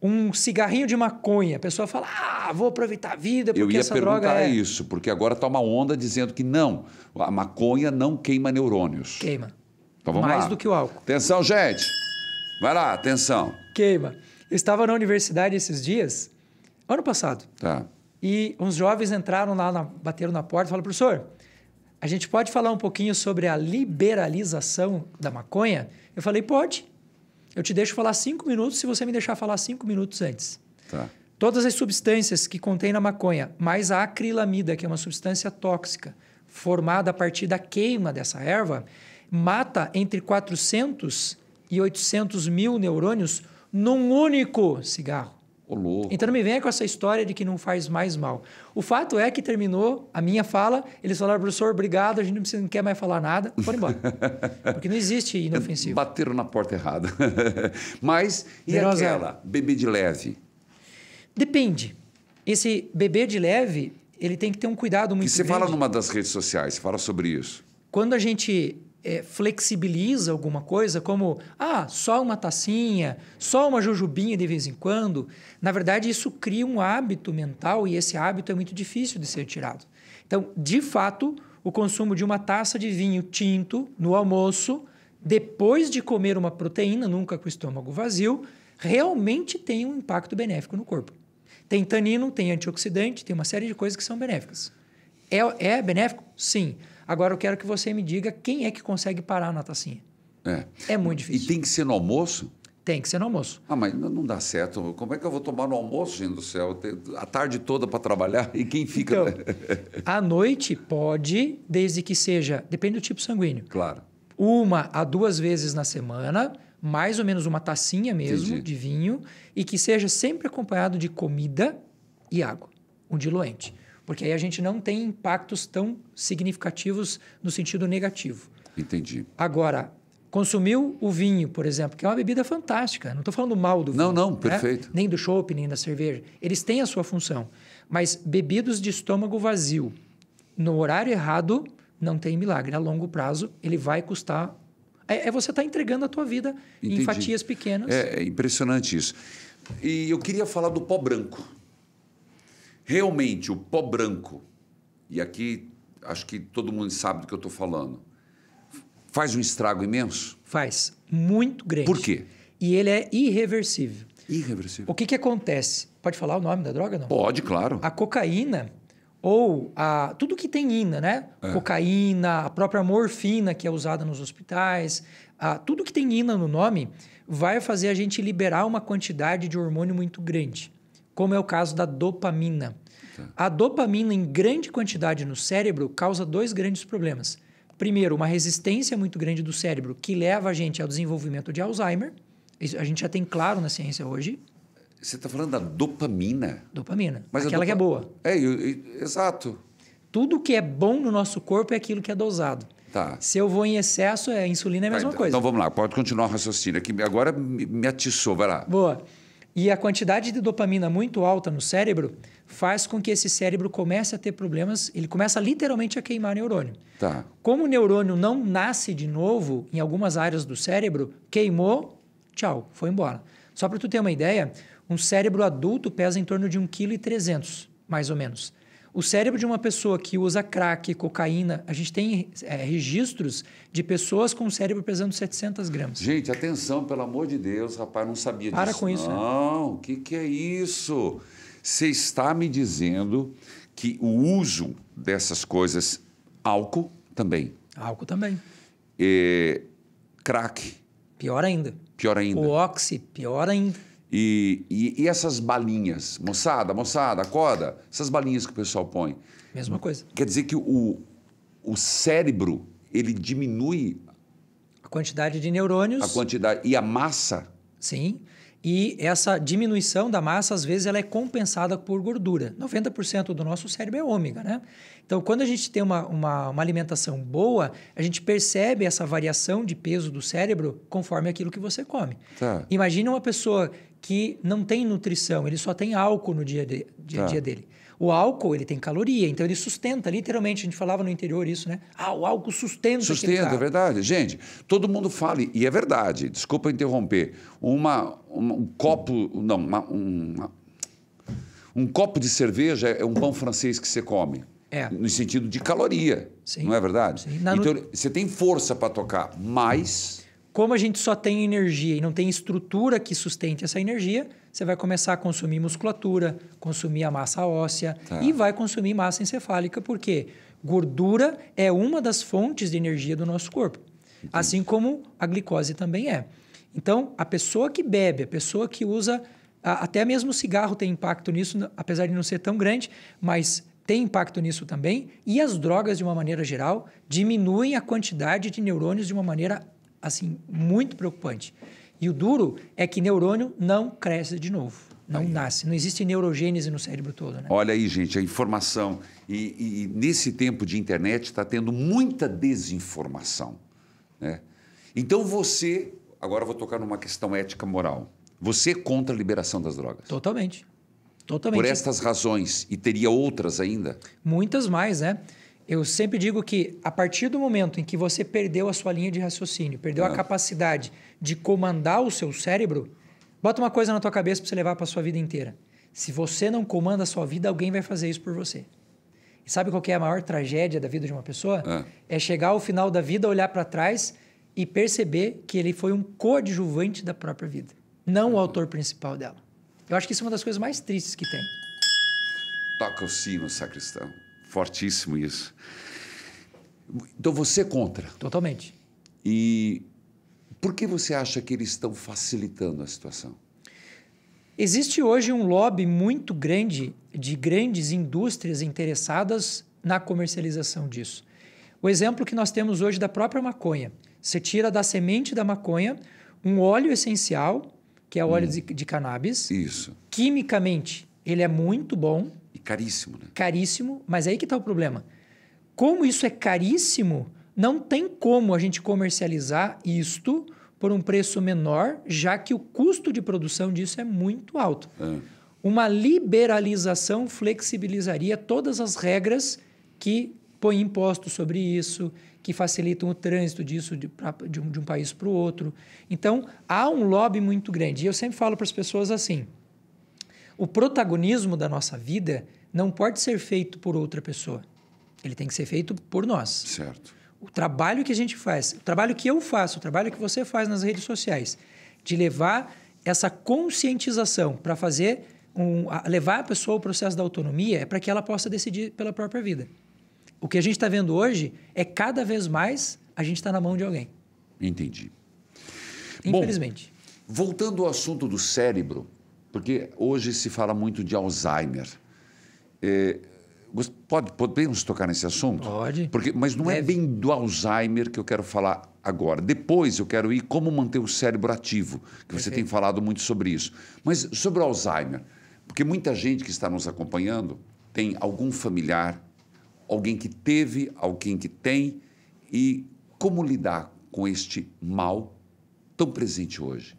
Um cigarrinho de maconha, a pessoa fala: ah, vou aproveitar a vida porque Eu ia essa droga perguntar é. isso, porque agora está uma onda dizendo que não, a maconha não queima neurônios. Queima. Então vamos Mais lá. do que o álcool. Atenção, gente. Vai lá, atenção. Queima. Eu estava na universidade esses dias, ano passado, Tá. e uns jovens entraram lá, na- bateram na porta e falaram: professor, a gente pode falar um pouquinho sobre a liberalização da maconha? Eu falei: pode. Eu te deixo falar cinco minutos se você me deixar falar cinco minutos antes. Tá. Todas as substâncias que contém na maconha, mais a acrilamida, que é uma substância tóxica, formada a partir da queima dessa erva, mata entre 400 e 800 mil neurônios num único cigarro. Então não me venha com essa história de que não faz mais mal. O fato é que terminou a minha fala, eles falaram, professor, obrigado, a gente não, precisa, não quer mais falar nada, foram embora. Porque não existe inofensivo. Bateram na porta errada. Mas, e Verosa, aquela? Bebê de leve. Depende. Esse bebê de leve, ele tem que ter um cuidado muito Que você grande. fala numa das redes sociais, você fala sobre isso. Quando a gente é, flexibiliza alguma coisa, como ah, só uma tacinha, só uma jujubinha de vez em quando, na verdade isso cria um hábito mental e esse hábito é muito difícil de ser tirado. Então, de fato, o consumo de uma taça de vinho tinto no almoço, depois de comer uma proteína, nunca com o estômago vazio, realmente tem um impacto benéfico no corpo. Tem tanino, tem antioxidante, tem uma série de coisas que são benéficas. É, é benéfico? Sim. Agora eu quero que você me diga quem é que consegue parar na tacinha. É. É muito E difícil. tem que ser no almoço? Tem que ser no almoço. Ah, mas não dá certo. Como é que eu vou tomar no almoço, gente do céu? A tarde toda para trabalhar e quem fica. Então, à noite pode, desde que seja, depende do tipo sanguíneo, Claro. uma a duas vezes na semana, mais ou menos uma tacinha mesmo Entendi. de vinho, e que seja sempre acompanhado de comida e água, um diluente. Porque aí a gente não tem impactos tão significativos no sentido negativo. Entendi. Agora, consumiu o vinho, por exemplo, que é uma bebida fantástica. Não estou falando mal do vinho. Não, não, né? perfeito. Nem do chopp, nem da cerveja. Eles têm a sua função. Mas bebidos de estômago vazio, no horário errado, não tem milagre. A longo prazo, ele vai custar. É, é você estar entregando a tua vida Entendi. em fatias pequenas. É, é impressionante isso. E eu queria falar do pó branco. Realmente, o pó branco, e aqui acho que todo mundo sabe do que eu estou falando, faz um estrago imenso? Faz muito grande. Por quê? E ele é irreversível. Irreversível. O que, que acontece? Pode falar o nome da droga, não? Pode, claro. A cocaína ou a, tudo que tem ina, né? É. Cocaína, a própria morfina que é usada nos hospitais, a, tudo que tem ina no nome vai fazer a gente liberar uma quantidade de hormônio muito grande, como é o caso da dopamina. A dopamina em grande quantidade no cérebro causa dois grandes problemas. Primeiro, uma resistência muito grande do cérebro que leva a gente ao desenvolvimento de Alzheimer. Isso a gente já tem claro na ciência hoje, Você está falando da dopamina. dopamina, a aquela que é dopa- boa. É, eu- eu- exato. Tudo que é bom no nosso corpo é aquilo que é dosado. Tá. Se eu vou em excesso, é insulina é a mesma Tá, coisa. Então vamos lá, pode continuar o raciocínio. Aqui, agora me me atiçou, vai lá. Boa. E a quantidade de dopamina muito alta no cérebro faz com que esse cérebro comece a ter problemas, ele começa literalmente a queimar neurônio. Tá. Como o neurônio não nasce de novo em algumas áreas do cérebro, queimou, tchau, foi embora. Só para tu ter uma ideia, um cérebro adulto pesa em torno de 1,3 kg, mais ou menos. O cérebro de uma pessoa que usa crack, cocaína, a gente tem é, registros de pessoas com o cérebro pesando 700 gramas. Gente, atenção, pelo amor de Deus, rapaz, não sabia Para disso. com isso, né? Não, o que, que é isso? Você está me dizendo que o uso dessas coisas, álcool também, Álcool também. é, crack, Pior ainda. pior ainda. O oxi, pior ainda. E, e, e essas balinhas, moçada, moçada, acorda, essas balinhas que o pessoal põe. Mesma coisa. Quer dizer que o, o cérebro, ele diminui A quantidade de neurônios. a quantidade e a massa. Sim. E essa diminuição da massa, às vezes, ela é compensada por gordura. 90% do nosso cérebro é ômega, né? Então, quando a gente tem uma, uma, uma alimentação boa, a gente percebe essa variação de peso do cérebro conforme aquilo que você come. Tá. Imagina uma pessoa que não tem nutrição, ele só tem álcool no dia, de, dia a Tá. dia dele. O álcool, ele tem caloria, então ele sustenta, literalmente, a gente falava no interior isso, né? Ah, o álcool sustenta Sustenta, é verdade. Gente, todo mundo fala, e é verdade, desculpa interromper, uma, uma- um copo, não, uma- uma- um copo de cerveja é um pão francês que você come. É. No sentido de caloria, Sim. não é verdade? Sim. Na Então, você tem força para tocar, mas... Como a gente só tem energia e não tem estrutura que sustente essa energia, você vai começar a consumir musculatura, consumir a massa óssea Tá. e vai consumir massa encefálica, porque gordura é uma das fontes de energia do nosso corpo, assim como a glicose também é. Então, a pessoa que bebe, a pessoa que usa, a- até mesmo o cigarro tem impacto nisso, apesar de não ser tão grande, mas tem impacto nisso também. E as drogas, de uma maneira geral, diminuem a quantidade de neurônios de uma maneira assim muito preocupante. E o duro é que neurônio não cresce de novo, não aí. nasce. Não existe neurogênese no cérebro todo. Né? Olha aí, gente, a informação. E, e nesse tempo de internet está tendo muita desinformação. Né? Então você, agora vou tocar numa questão ética moral. Você é contra a liberação das drogas? Totalmente. Totalmente. Por estas razões. E teria outras ainda? Muitas mais, né? Eu sempre digo que a partir do momento em que você perdeu a sua linha de raciocínio, perdeu ah. a capacidade de comandar o seu cérebro, bota uma coisa na tua cabeça para você levar para a sua vida inteira. Se você não comanda a sua vida, alguém vai fazer isso por você. E sabe qual é a maior tragédia da vida de uma pessoa? Ah. É chegar ao final da vida, olhar para trás e perceber que ele foi um coadjuvante da própria vida, não o autor principal dela. Eu acho que isso é uma das coisas mais tristes que tem. Toca o sino, sacristão. Fortíssimo isso. Então você é contra. Totalmente. E por que você acha que eles estão facilitando a situação? Existe hoje um lobby muito grande de grandes indústrias interessadas na comercialização disso. O exemplo que nós temos hoje da própria maconha. Você tira da semente da maconha um óleo essencial, que é óleo hum. de, de cannabis. Isso. Quimicamente, ele é muito bom. E caríssimo, né? Caríssimo, mas aí que está o problema. Como isso é caríssimo, não tem como a gente comercializar isto por um preço menor, já que o custo de produção disso é muito alto. É. Uma liberalização flexibilizaria todas as regras que põem impostos sobre isso, que facilitam o trânsito disso de, pra, de, um, de um país para o outro. Então, há um lobby muito grande. E eu sempre falo para as pessoas assim: o protagonismo da nossa vida não pode ser feito por outra pessoa. Ele tem que ser feito por nós. Certo. O trabalho que a gente faz, o trabalho que eu faço, o trabalho que você faz nas redes sociais, de levar essa conscientização para fazer um, a, levar a pessoa ao processo da autonomia é para que ela possa decidir pela própria vida. O que a gente está vendo hoje é cada vez mais a gente está na mão de alguém. Entendi. Infelizmente. Bom, voltando ao assunto do cérebro, porque hoje se fala muito de Alzheimer. É, pode, podemos tocar nesse assunto? Pode. Porque, mas não é Deve. é bem do Alzheimer que eu quero falar agora. Depois eu quero ir como manter o cérebro ativo, que Perfeito. você tem falado muito sobre isso. Mas sobre o Alzheimer, porque muita gente que está nos acompanhando tem algum familiar, alguém que teve, alguém que tem, e como lidar com este mal tão presente hoje?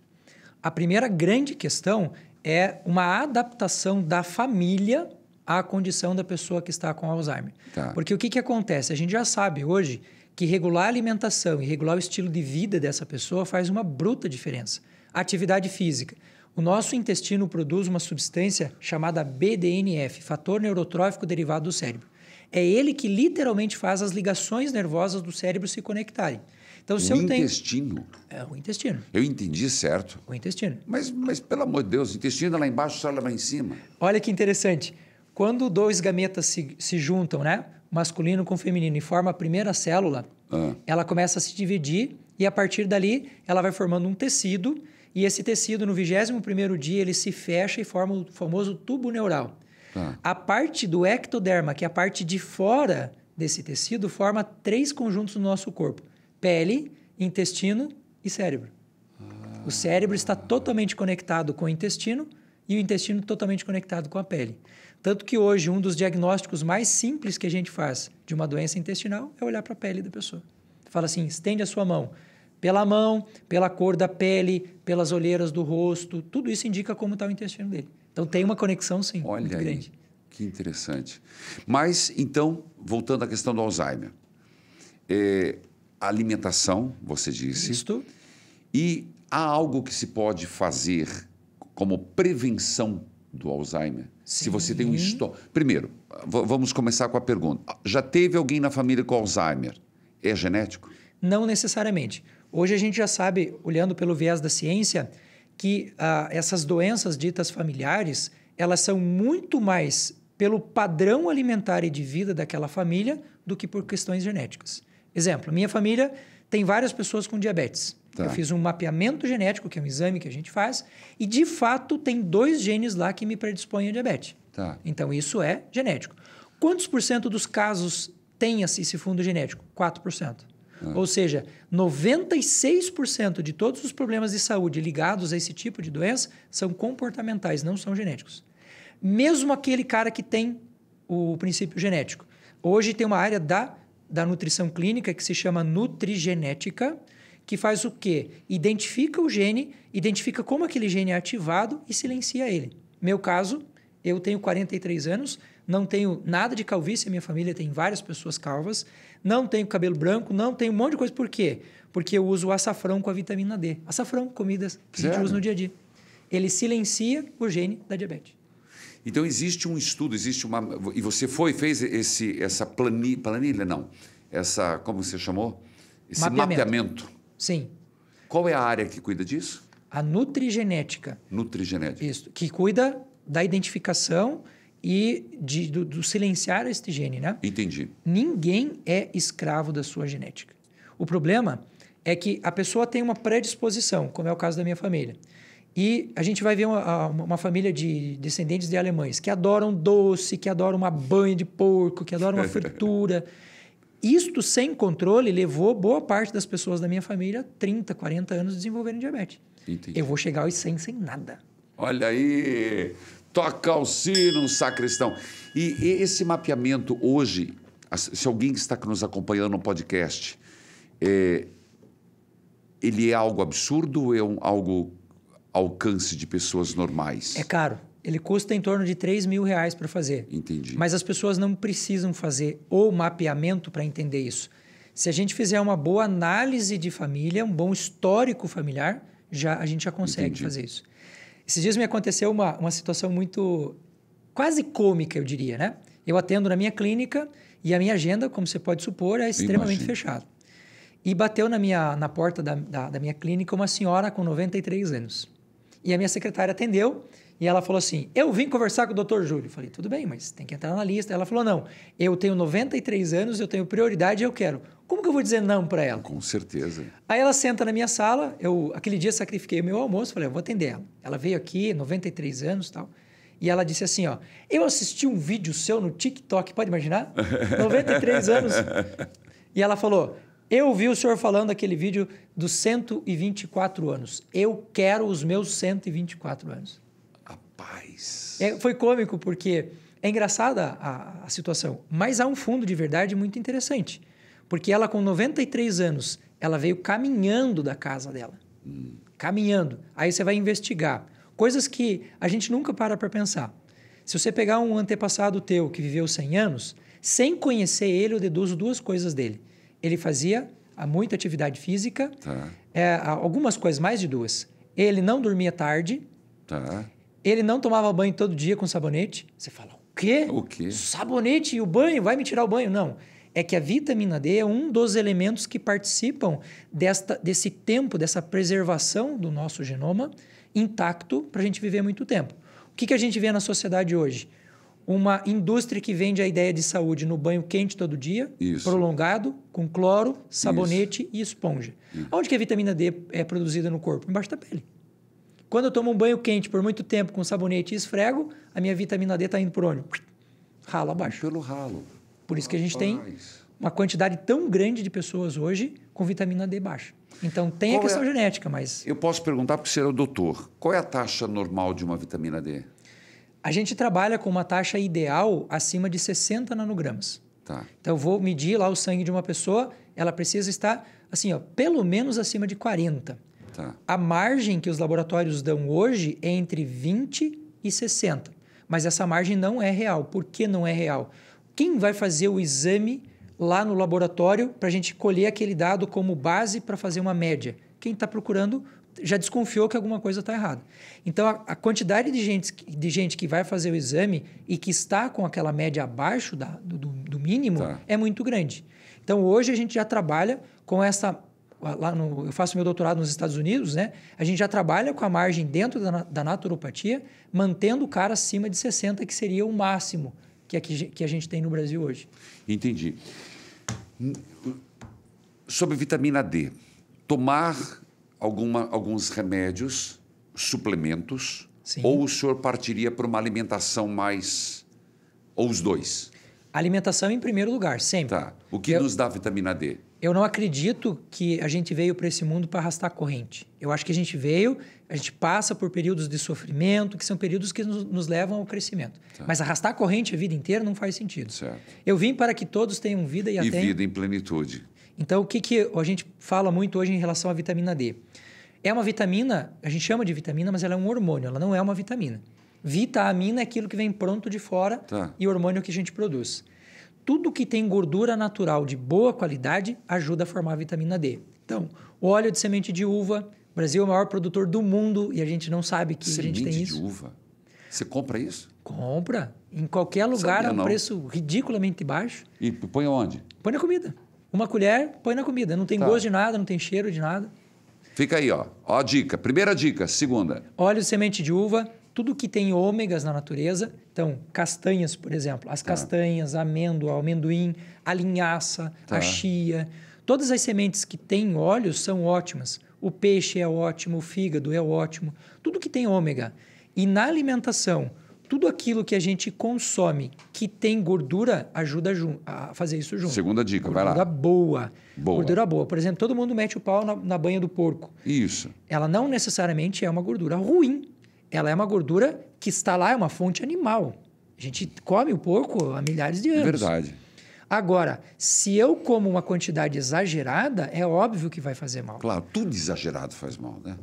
A primeira grande questão é uma adaptação da família à condição da pessoa que está com Alzheimer. Tá. Porque o que, que acontece? A gente já sabe hoje que regular a alimentação e regular o estilo de vida dessa pessoa faz uma bruta diferença. Atividade física. O nosso intestino produz uma substância chamada BDNF, fator neurotrófico derivado do cérebro. É ele que literalmente faz as ligações nervosas do cérebro se conectarem. Então, se o eu intestino. Tenho... É o intestino. Eu entendi certo. O intestino. Mas, mas pelo amor de Deus, o intestino é lá embaixo, só lá em cima. Olha que interessante. Quando dois gametas se, se juntam, né? Masculino com feminino, e forma a primeira célula, ah. ela começa a se dividir e a partir dali ela vai formando um tecido e esse tecido no 21 primeiro dia ele se fecha e forma o famoso tubo neural. Ah. A parte do ectoderma, que é a parte de fora desse tecido, forma três conjuntos no nosso corpo pele, intestino e cérebro. Ah. O cérebro está totalmente conectado com o intestino e o intestino totalmente conectado com a pele. Tanto que hoje um dos diagnósticos mais simples que a gente faz de uma doença intestinal é olhar para a pele da pessoa. Fala assim, estende a sua mão. Pela mão, pela cor da pele, pelas olheiras do rosto, tudo isso indica como está o intestino dele. Então tem uma conexão sim, Olha muito aí, grande. Que interessante. Mas então, voltando à questão do Alzheimer, é, alimentação, você disse. Isto. E há algo que se pode fazer como prevenção do Alzheimer? Sim. Se você tem um histórico. Primeiro, vamos começar com a pergunta. Já teve alguém na família com Alzheimer? É genético? Não necessariamente. Hoje a gente já sabe, olhando pelo viés da ciência, que ah, essas doenças ditas familiares, elas são muito mais pelo padrão alimentar e de vida daquela família do que por questões genéticas. Exemplo, minha família tem várias pessoas com diabetes. Tá. Eu fiz um mapeamento genético, que é um exame que a gente faz, e de fato tem dois genes lá que me predispõem a diabetes. Tá. Então isso é genético. Quantos por cento dos casos tem esse fundo genético? 4%. Ah. Ou seja, 96% de todos os problemas de saúde ligados a esse tipo de doença são comportamentais, não são genéticos. Mesmo aquele cara que tem o princípio genético. Hoje tem uma área da, da nutrição clínica que se chama nutrigenética, que faz o quê? Identifica o gene, identifica como aquele gene é ativado e silencia ele. Meu caso, eu tenho 43 anos, não tenho nada de calvície, minha família tem várias pessoas calvas, não tenho cabelo branco, não tenho um monte de coisa. Por quê? Porque eu uso o açafrão com a vitamina D. Açafrão, comidas que Sério? a gente usa no dia a dia. Ele silencia o gene da diabetes. Então existe um estudo, existe uma e você foi fez esse essa planilha, planilha não, essa como você chamou? Esse mapeamento. mapeamento. Sim. Qual é a área que cuida disso? A nutrigenética. Nutrigenética. Isso, que cuida da identificação e de, do, do silenciar este gene, né? Entendi. Ninguém é escravo da sua genética. O problema é que a pessoa tem uma predisposição, como é o caso da minha família. E a gente vai ver uma, uma, família de descendentes de alemães que adoram doce, que adoram uma banha de porco, que adoram uma fritura. Isto sem controle levou boa parte das pessoas da minha família 30, 40 anos desenvolverem diabetes. Entendi. Eu vou chegar aos 100 sem nada. Olha aí, toca o sino, sacristão. E, e esse mapeamento hoje, se alguém que está nos acompanhando no podcast, é, ele é algo absurdo ou é um, algo alcance de pessoas normais? É caro. Ele custa em torno de 3 mil reais para fazer. Entendi. Mas as pessoas não precisam fazer o mapeamento para entender isso. Se a gente fizer uma boa análise de família, um bom histórico familiar, já a gente já consegue Entendi. fazer isso. Esses dias me aconteceu uma, uma situação muito quase cômica, eu diria, né? Eu atendo na minha clínica e a minha agenda, como você pode supor, é extremamente fechada. E bateu na minha na porta da, da, da minha clínica uma senhora com 93 anos. E a minha secretária atendeu e ela falou assim: Eu vim conversar com o doutor Júlio. Eu falei: Tudo bem, mas tem que entrar na lista. Ela falou: Não, eu tenho 93 anos, eu tenho prioridade e eu quero. Como que eu vou dizer não para ela? Com certeza. Aí ela senta na minha sala, eu aquele dia sacrifiquei o meu almoço, falei: Eu vou atender ela. Ela veio aqui, 93 anos tal. E ela disse assim: Ó, eu assisti um vídeo seu no TikTok, pode imaginar? 93 anos. E ela falou: eu vi o senhor falando aquele vídeo dos 124 anos. Eu quero os meus 124 anos. Rapaz. É, foi cômico porque é engraçada a, a situação, mas há um fundo de verdade muito interessante. Porque ela, com 93 anos, ela veio caminhando da casa dela. Hum. Caminhando. Aí você vai investigar. Coisas que a gente nunca para para pensar. Se você pegar um antepassado teu que viveu 100 anos, sem conhecer ele, eu deduzo duas coisas dele ele fazia muita atividade física, tá. é, algumas coisas, mais de duas. Ele não dormia tarde. Tá. Ele não tomava banho todo dia com sabonete. Você fala, o quê? O quê? Sabonete e o banho? Vai me tirar o banho? Não. É que a vitamina D é um dos elementos que participam desta, desse tempo, dessa preservação do nosso genoma intacto para a gente viver muito tempo. O que, que a gente vê na sociedade hoje? Uma indústria que vende a ideia de saúde no banho quente todo dia, Isso. prolongado, com cloro, sabonete Isso. e esponja. Isso. Onde que a vitamina D é produzida no corpo? Embaixo da pele. Quando eu tomo um banho quente por muito tempo com sabonete e esfrego, a minha vitamina D está indo por onde? Ralo abaixo. Pelo ralo. Por isso que a gente tem uma quantidade tão grande de pessoas hoje com vitamina D baixa. Então tem Qual a questão é... genética, mas. Eu posso perguntar porque você é o doutor. Qual é a taxa normal de uma vitamina D? A gente trabalha com uma taxa ideal acima de 60 nanogramas. Tá. Então, eu vou medir lá o sangue de uma pessoa, ela precisa estar, assim, ó, pelo menos acima de 40. Tá. A margem que os laboratórios dão hoje é entre 20 e 60. Mas essa margem não é real. Por que não é real? Quem vai fazer o exame lá no laboratório para a gente colher aquele dado como base para fazer uma média? Quem está procurando já desconfiou que alguma coisa está errada. Então, a, a, quantidade de gente, de gente que vai fazer o exame e que está com aquela média abaixo da, do, do mínimo tá. é muito grande. Então, hoje a gente já trabalha com essa. Lá no, eu faço meu doutorado nos Estados Unidos, né? A gente já trabalha com a margem dentro da, da naturopatia, mantendo o cara acima de 60, que seria o máximo que, aqui, que a gente tem no Brasil hoje. Entendi. Sobre vitamina D. Tomar alguma, alguns remédios, suplementos, Sim. ou o senhor partiria para uma alimentação mais. ou os dois? Alimentação em primeiro lugar, sempre. Tá. O que Eu- nos dá vitamina D? Eu não acredito que a gente veio para esse mundo para arrastar corrente. Eu acho que a gente veio, a gente passa por períodos de sofrimento, que são períodos que nos, nos levam ao crescimento. Mas arrastar corrente a vida inteira não faz sentido. Certo. Eu vim para que todos tenham vida e, E vida em plenitude. Então, o que, que a gente fala muito hoje em relação à vitamina D? É uma vitamina, a gente chama de vitamina, mas ela é um hormônio, ela não é uma vitamina. Vitamina é aquilo que vem pronto de fora Tá. e hormônio que a gente produz. Tudo que tem gordura natural de boa qualidade ajuda a formar a vitamina D. Então, óleo de semente de uva, o Brasil é o maior produtor do mundo e a gente não sabe que a gente Semente tem de isso. uva. Você compra isso? Compra em qualquer lugar Sabia a um preço ridiculamente baixo. E põe onde? Põe na comida. Uma colher, põe na comida. Não tem Tá. gosto de nada, não tem cheiro de nada. Fica aí, ó. Ó a dica. Primeira dica. Segunda. Óleo semente de uva, tudo que tem ômegas na natureza. Então, castanhas, por exemplo. As castanhas, a amêndoa, o amendoim, a linhaça, Tá. a chia. Todas as sementes que têm óleos são ótimas. O peixe é ótimo, o fígado é ótimo. Tudo que tem ômega. E na alimentação, tudo aquilo que a gente consome que tem gordura ajuda a fazer isso junto. Segunda dica. Vai Gordura lá. boa. Boa. Gordura boa. Por exemplo, todo mundo mete o pau na, na banha do porco Isso. ela não necessariamente é uma gordura ruim. Ela é uma gordura que está lá, é uma fonte animal. A gente come o porco há milhares de anos. Verdade. Agora, se eu como uma quantidade exagerada, é óbvio que vai fazer mal. Claro, tudo exagerado faz mal, né?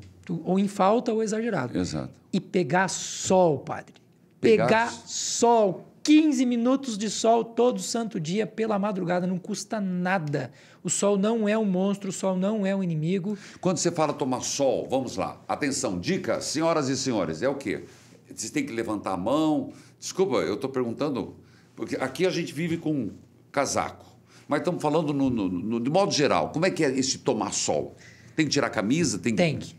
Ou em falta ou exagerado. Exato. E pegar sol, padre. Pegar sol. 15 minutos de sol todo santo dia pela madrugada não custa nada. O sol não é um monstro, o sol não é um inimigo. Quando você fala tomar sol, vamos lá. Atenção, dica, senhoras e senhores, é o quê? Vocês têm que levantar a mão. Desculpa, eu estou perguntando, porque aqui a gente vive com casaco. Mas estamos falando no, no- no- de modo geral. Como é que é esse tomar sol? Tem que tirar a camisa? Tem, Tem que.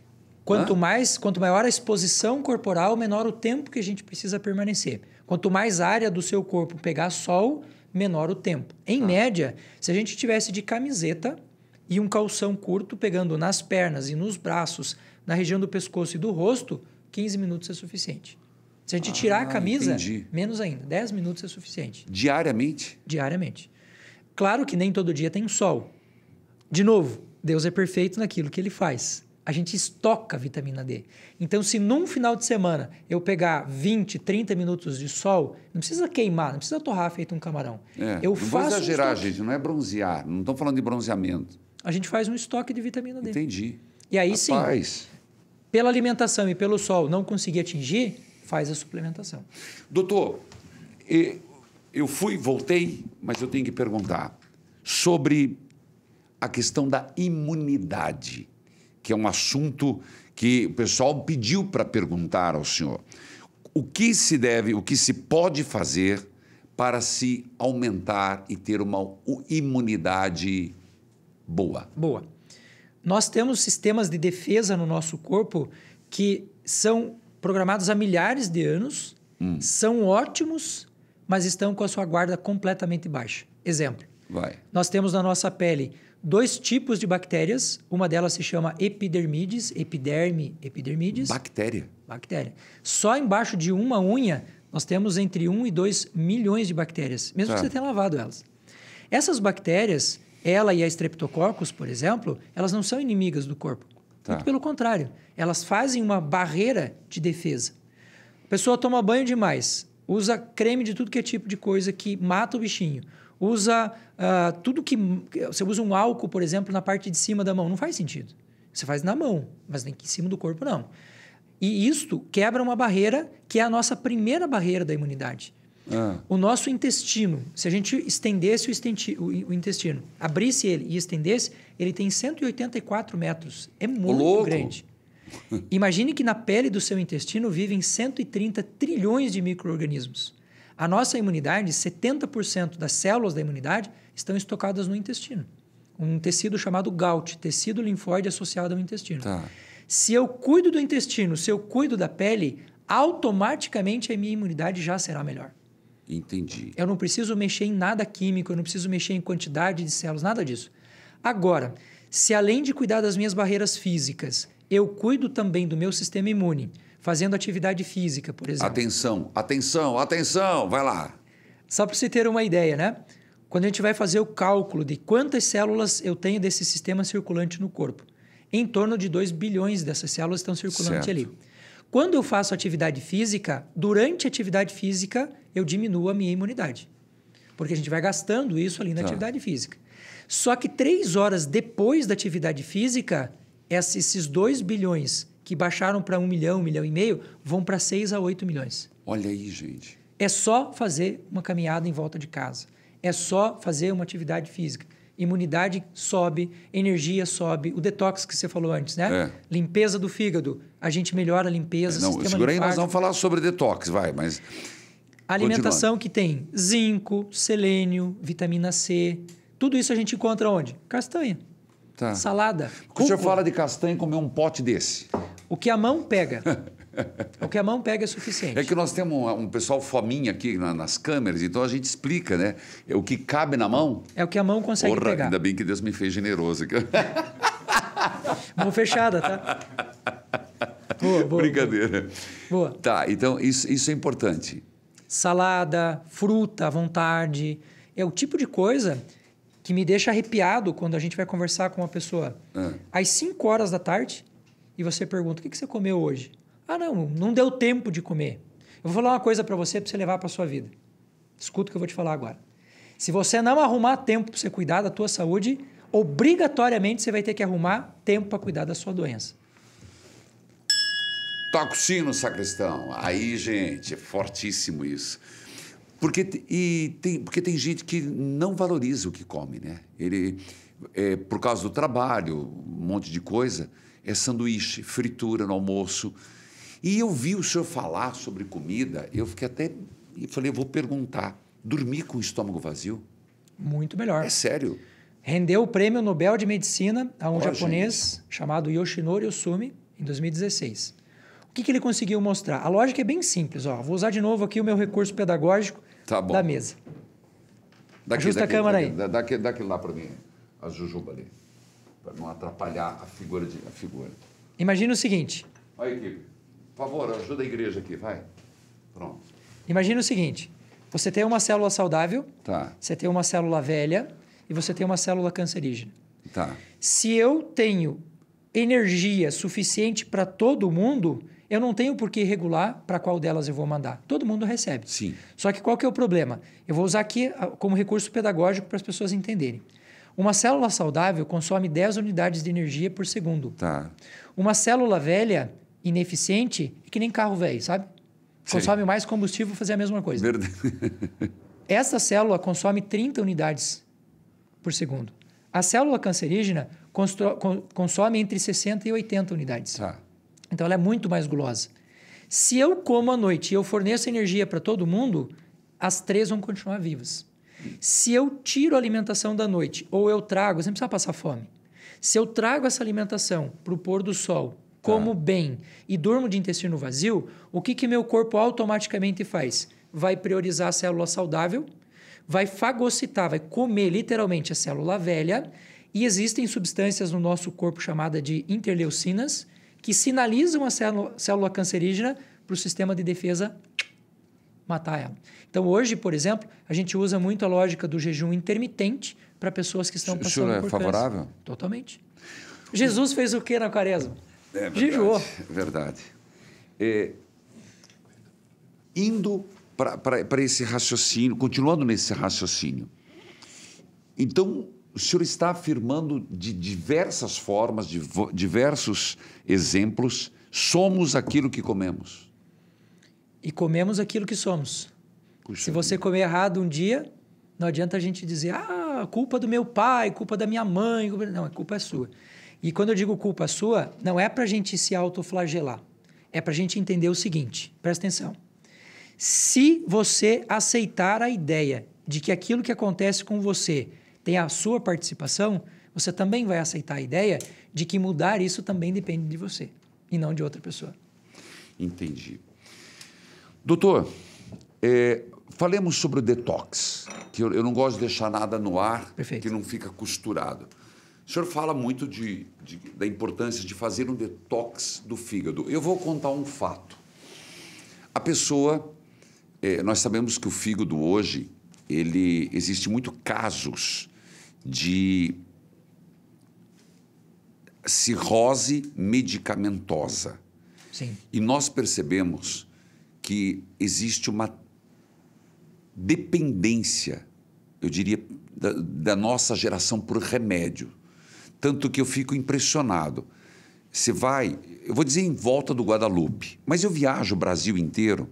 Quanto Hã? mais, quanto maior a exposição corporal, menor o tempo que a gente precisa permanecer. Quanto mais área do seu corpo pegar sol, menor o tempo. Em média, se a gente tivesse de camiseta e um calção curto pegando nas pernas e nos braços, na região do pescoço e do rosto, 15 minutos é suficiente. Se a gente tirar a Ah, camisa, entendi. menos ainda, 10 minutos é suficiente Diariamente? diariamente. Claro que nem todo dia tem sol. De novo, Deus é perfeito naquilo que ele faz. A gente estoca vitamina D. Então, se num final de semana eu pegar 20, 30 minutos de sol, não precisa queimar, não precisa torrar feito um camarão. É, eu não vou faço um exagerar, estoque. gente. Não é bronzear. Não estamos falando de bronzeamento. A gente faz um estoque de vitamina D. Entendi. E aí sim, Rapaz, pela alimentação e pelo sol não conseguir atingir, faz a suplementação. Doutor, eu fui, voltei, mas eu tenho que perguntar sobre a questão da imunidade, que é um assunto que o pessoal pediu para perguntar ao senhor. O que se deve, o que se pode fazer para se aumentar e ter uma imunidade boa? Boa. Nós temos sistemas de defesa no nosso corpo que são programados há milhares de anos, são ótimos, mas estão com a sua guarda completamente baixa. Exemplo: Vai. nós temos na nossa pele dois tipos de bactérias. Uma delas se chama epidermides, epiderme, epidermides, Bactéria. bactéria. Só embaixo de uma unha nós temos entre 1 e 2 milhões de bactérias, mesmo Tá. que você tenha lavado elas. Essas bactérias, ela e a Streptococcus, por exemplo, elas não são inimigas do corpo. Tá. Muito pelo contrário, elas fazem uma barreira de defesa. A pessoa toma banho demais, usa creme de tudo que é tipo de coisa que mata o bichinho. Usa ah, tudo que. Você usa um álcool, por exemplo, na parte de cima da mão. Não faz sentido. Você faz na mão, mas nem em cima do corpo, não. E isto quebra uma barreira que é a nossa primeira barreira da imunidade. Ah, O nosso intestino, se a gente estendesse o, o- o intestino, abrisse ele e estendesse, ele tem 184 metros. É muito louco! grande. Imagine que na pele do seu intestino vivem 130 trilhões de micro-organismos. A nossa imunidade, 70% das células da imunidade estão estocadas no intestino. Um tecido chamado GAUT, tecido linfóide associado ao intestino. tá. Se eu cuido do intestino, se eu cuido da pele, automaticamente a minha imunidade já será melhor. Entendi. Eu não preciso mexer em nada químico, eu não preciso mexer em quantidade de células, nada disso. Agora, se além de cuidar das minhas barreiras físicas, eu cuido também do meu sistema imune, fazendo atividade física, por exemplo. Atenção, atenção, atenção, vai lá. Só para você ter uma ideia, né? Quando a gente vai fazer o cálculo de quantas células eu tenho desse sistema circulante no corpo, em torno de 2 bilhões dessas células estão circulando Certo. ali. Quando eu faço atividade física, durante a atividade física, eu diminuo a minha imunidade. Porque a gente vai gastando isso ali na Tá. atividade física. Só que três horas depois da atividade física, ess- esses 2 bilhões que baixaram para 1 milhão, 1 milhão e meio, vão para 6 a 8 milhões. Olha aí, gente. É só fazer uma caminhada em volta de casa. É só fazer uma atividade física. Imunidade sobe, energia sobe, o detox que você falou antes, né? É. Limpeza do fígado. A gente melhora a limpeza, Não, sistema segura aí, nós vamos falar sobre detox, vai, mas. Alimentação que tem zinco, selênio, vitamina C. Tudo isso a gente encontra onde? Castanha, Tá. salada. O senhor fala de castanha e comer um pote desse. O que a mão pega. o que a mão pega é suficiente. É que nós temos um, um pessoal fominha aqui na- nas câmeras, então a gente explica, né? O que cabe na mão. É o que a mão consegue Porra, pegar. ainda bem que Deus me fez generoso. Mão fechada, tá? Boa, boa. Brincadeira. Boa. Tá, então isso, isso é importante. salada, fruta à vontade. É o tipo de coisa que me deixa arrepiado quando a gente vai conversar com uma pessoa É. às 5 horas da tarde e você pergunta: o que você comeu hoje? Ah, não, não deu tempo de comer. Eu vou falar uma coisa para você para você levar para sua vida. Escuta o que eu vou te falar agora. Se você não arrumar tempo para você cuidar da tua saúde, obrigatoriamente você vai ter que arrumar tempo para cuidar da sua doença. Toca o sino, sacristão. Aí, gente, é fortíssimo isso. Porque, e tem, porque tem gente que não valoriza o que come, né? Ele, é, por causa do trabalho, um monte de coisa, é sanduíche, fritura no almoço. E eu vi o senhor falar sobre comida, eu fiquei até. E falei, eu vou perguntar: dormir com o estômago vazio? Muito melhor. É sério? Rendeu o prêmio Nobel de Medicina a um Ó, japonês chamado Yoshinori Osumi em 2016. O que, que ele conseguiu mostrar? A lógica é bem simples. Ó. Vou usar de novo aqui o meu recurso pedagógico Tá da mesa. Daqui, Ajusta a câmera aí. Dá, daqui, daqui lá para mim, a jujuba ali. Para não atrapalhar a figura. De, a figura. Imagina o seguinte. Olha, equipe. Por favor, ajuda a igreja aqui, vai. Pronto. Imagina o seguinte. Você tem uma célula saudável, Tá, você tem uma célula velha e você tem uma célula cancerígena. tá. Se eu tenho energia suficiente para todo mundo, eu não tenho por que regular para qual delas eu vou mandar. Todo mundo recebe. Sim. Só que qual que é o problema? Eu vou usar aqui ah, como recurso pedagógico para as pessoas entenderem. Uma célula saudável consome 10 unidades de energia por segundo. Tá. Uma célula velha, ineficiente, é que nem carro velho, sabe? Consome mais combustível para fazer a mesma coisa. Verdade. Essa célula consome 30 unidades por segundo. A célula cancerígena consome entre 60 e 80 unidades. Tá. Então ela é muito mais gulosa. Se eu como à noite e eu forneço energia para todo mundo, as três vão continuar vivas. Se eu tiro a alimentação da noite ou eu trago, você não precisa passar fome. Se eu trago essa alimentação para o pôr do sol, como bem e durmo de intestino vazio, o que, que meu corpo automaticamente faz? Vai priorizar a célula saudável, vai fagocitar, vai comer literalmente a célula velha, e existem substâncias no nosso corpo chamadas de interleucinas, que sinalizam a célula, célula cancerígena para o sistema de defesa matar ela. Então, hoje, por exemplo, a gente usa muito a lógica do jejum intermitente para pessoas que estão O passando senhor é por favorável? câncer. Totalmente. Jesus fez o que na quaresma? É verdade. Jejuou. é Verdade. É, indo para esse raciocínio, continuando nesse raciocínio. Então, o senhor está afirmando de diversas formas, de diversos exemplos, somos aquilo que comemos. E comemos aquilo que somos. Puxa Se você comer errado um dia, não adianta a gente dizer, ah, culpa do meu pai, culpa da minha mãe. culpa-" Não, a culpa é sua. E quando eu digo culpa sua, não é para a gente se autoflagelar. É para a gente entender o seguinte, presta atenção. Se você aceitar a ideia de que aquilo que acontece com você tem a sua participação, você também vai aceitar a ideia de que mudar isso também depende de você e não de outra pessoa. Entendi. Doutor, é, falemos sobre o detox, que eu, eu não gosto de deixar nada no ar Perfeito. que não fica costurado. O senhor fala muito de, de- da importância de fazer um detox do fígado. Eu vou contar um fato. A pessoa, é, nós sabemos que o fígado hoje ele existe muito casos de cirrose medicamentosa. Sim. E nós percebemos que existe uma dependência, eu diria, da, da nossa geração por remédio. Tanto que eu fico impressionado. Você vai, eu vou dizer em volta do Guadalupe, mas eu viajo o Brasil inteiro.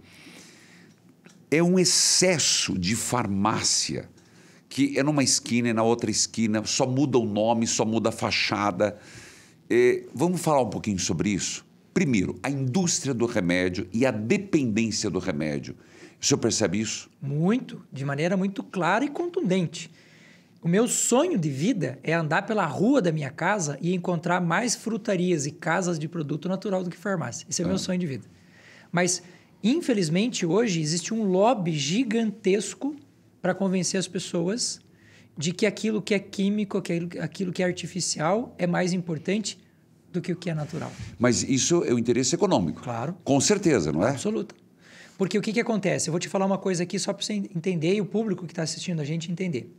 É um excesso de farmácia que é numa esquina e na outra esquina, só muda o nome, só muda a fachada. É, vamos falar um pouquinho sobre isso? Primeiro, a indústria do remédio e a dependência do remédio. O senhor percebe isso? Muito, de maneira muito clara e contundente. O meu sonho de vida é andar pela rua da minha casa e encontrar mais frutarias e casas de produto natural do que farmácia. Esse é o meu sonho de vida. Mas, infelizmente, hoje existe um lobby gigantesco para convencer as pessoas de que aquilo que é químico, aquilo que é artificial, é mais importante do que o que é natural. Mas isso é o interesse econômico. Claro. Com certeza, não é? Absoluta. Porque o que, que acontece? Eu vou te falar uma coisa aqui só para você entender e o público que está assistindo a gente entender.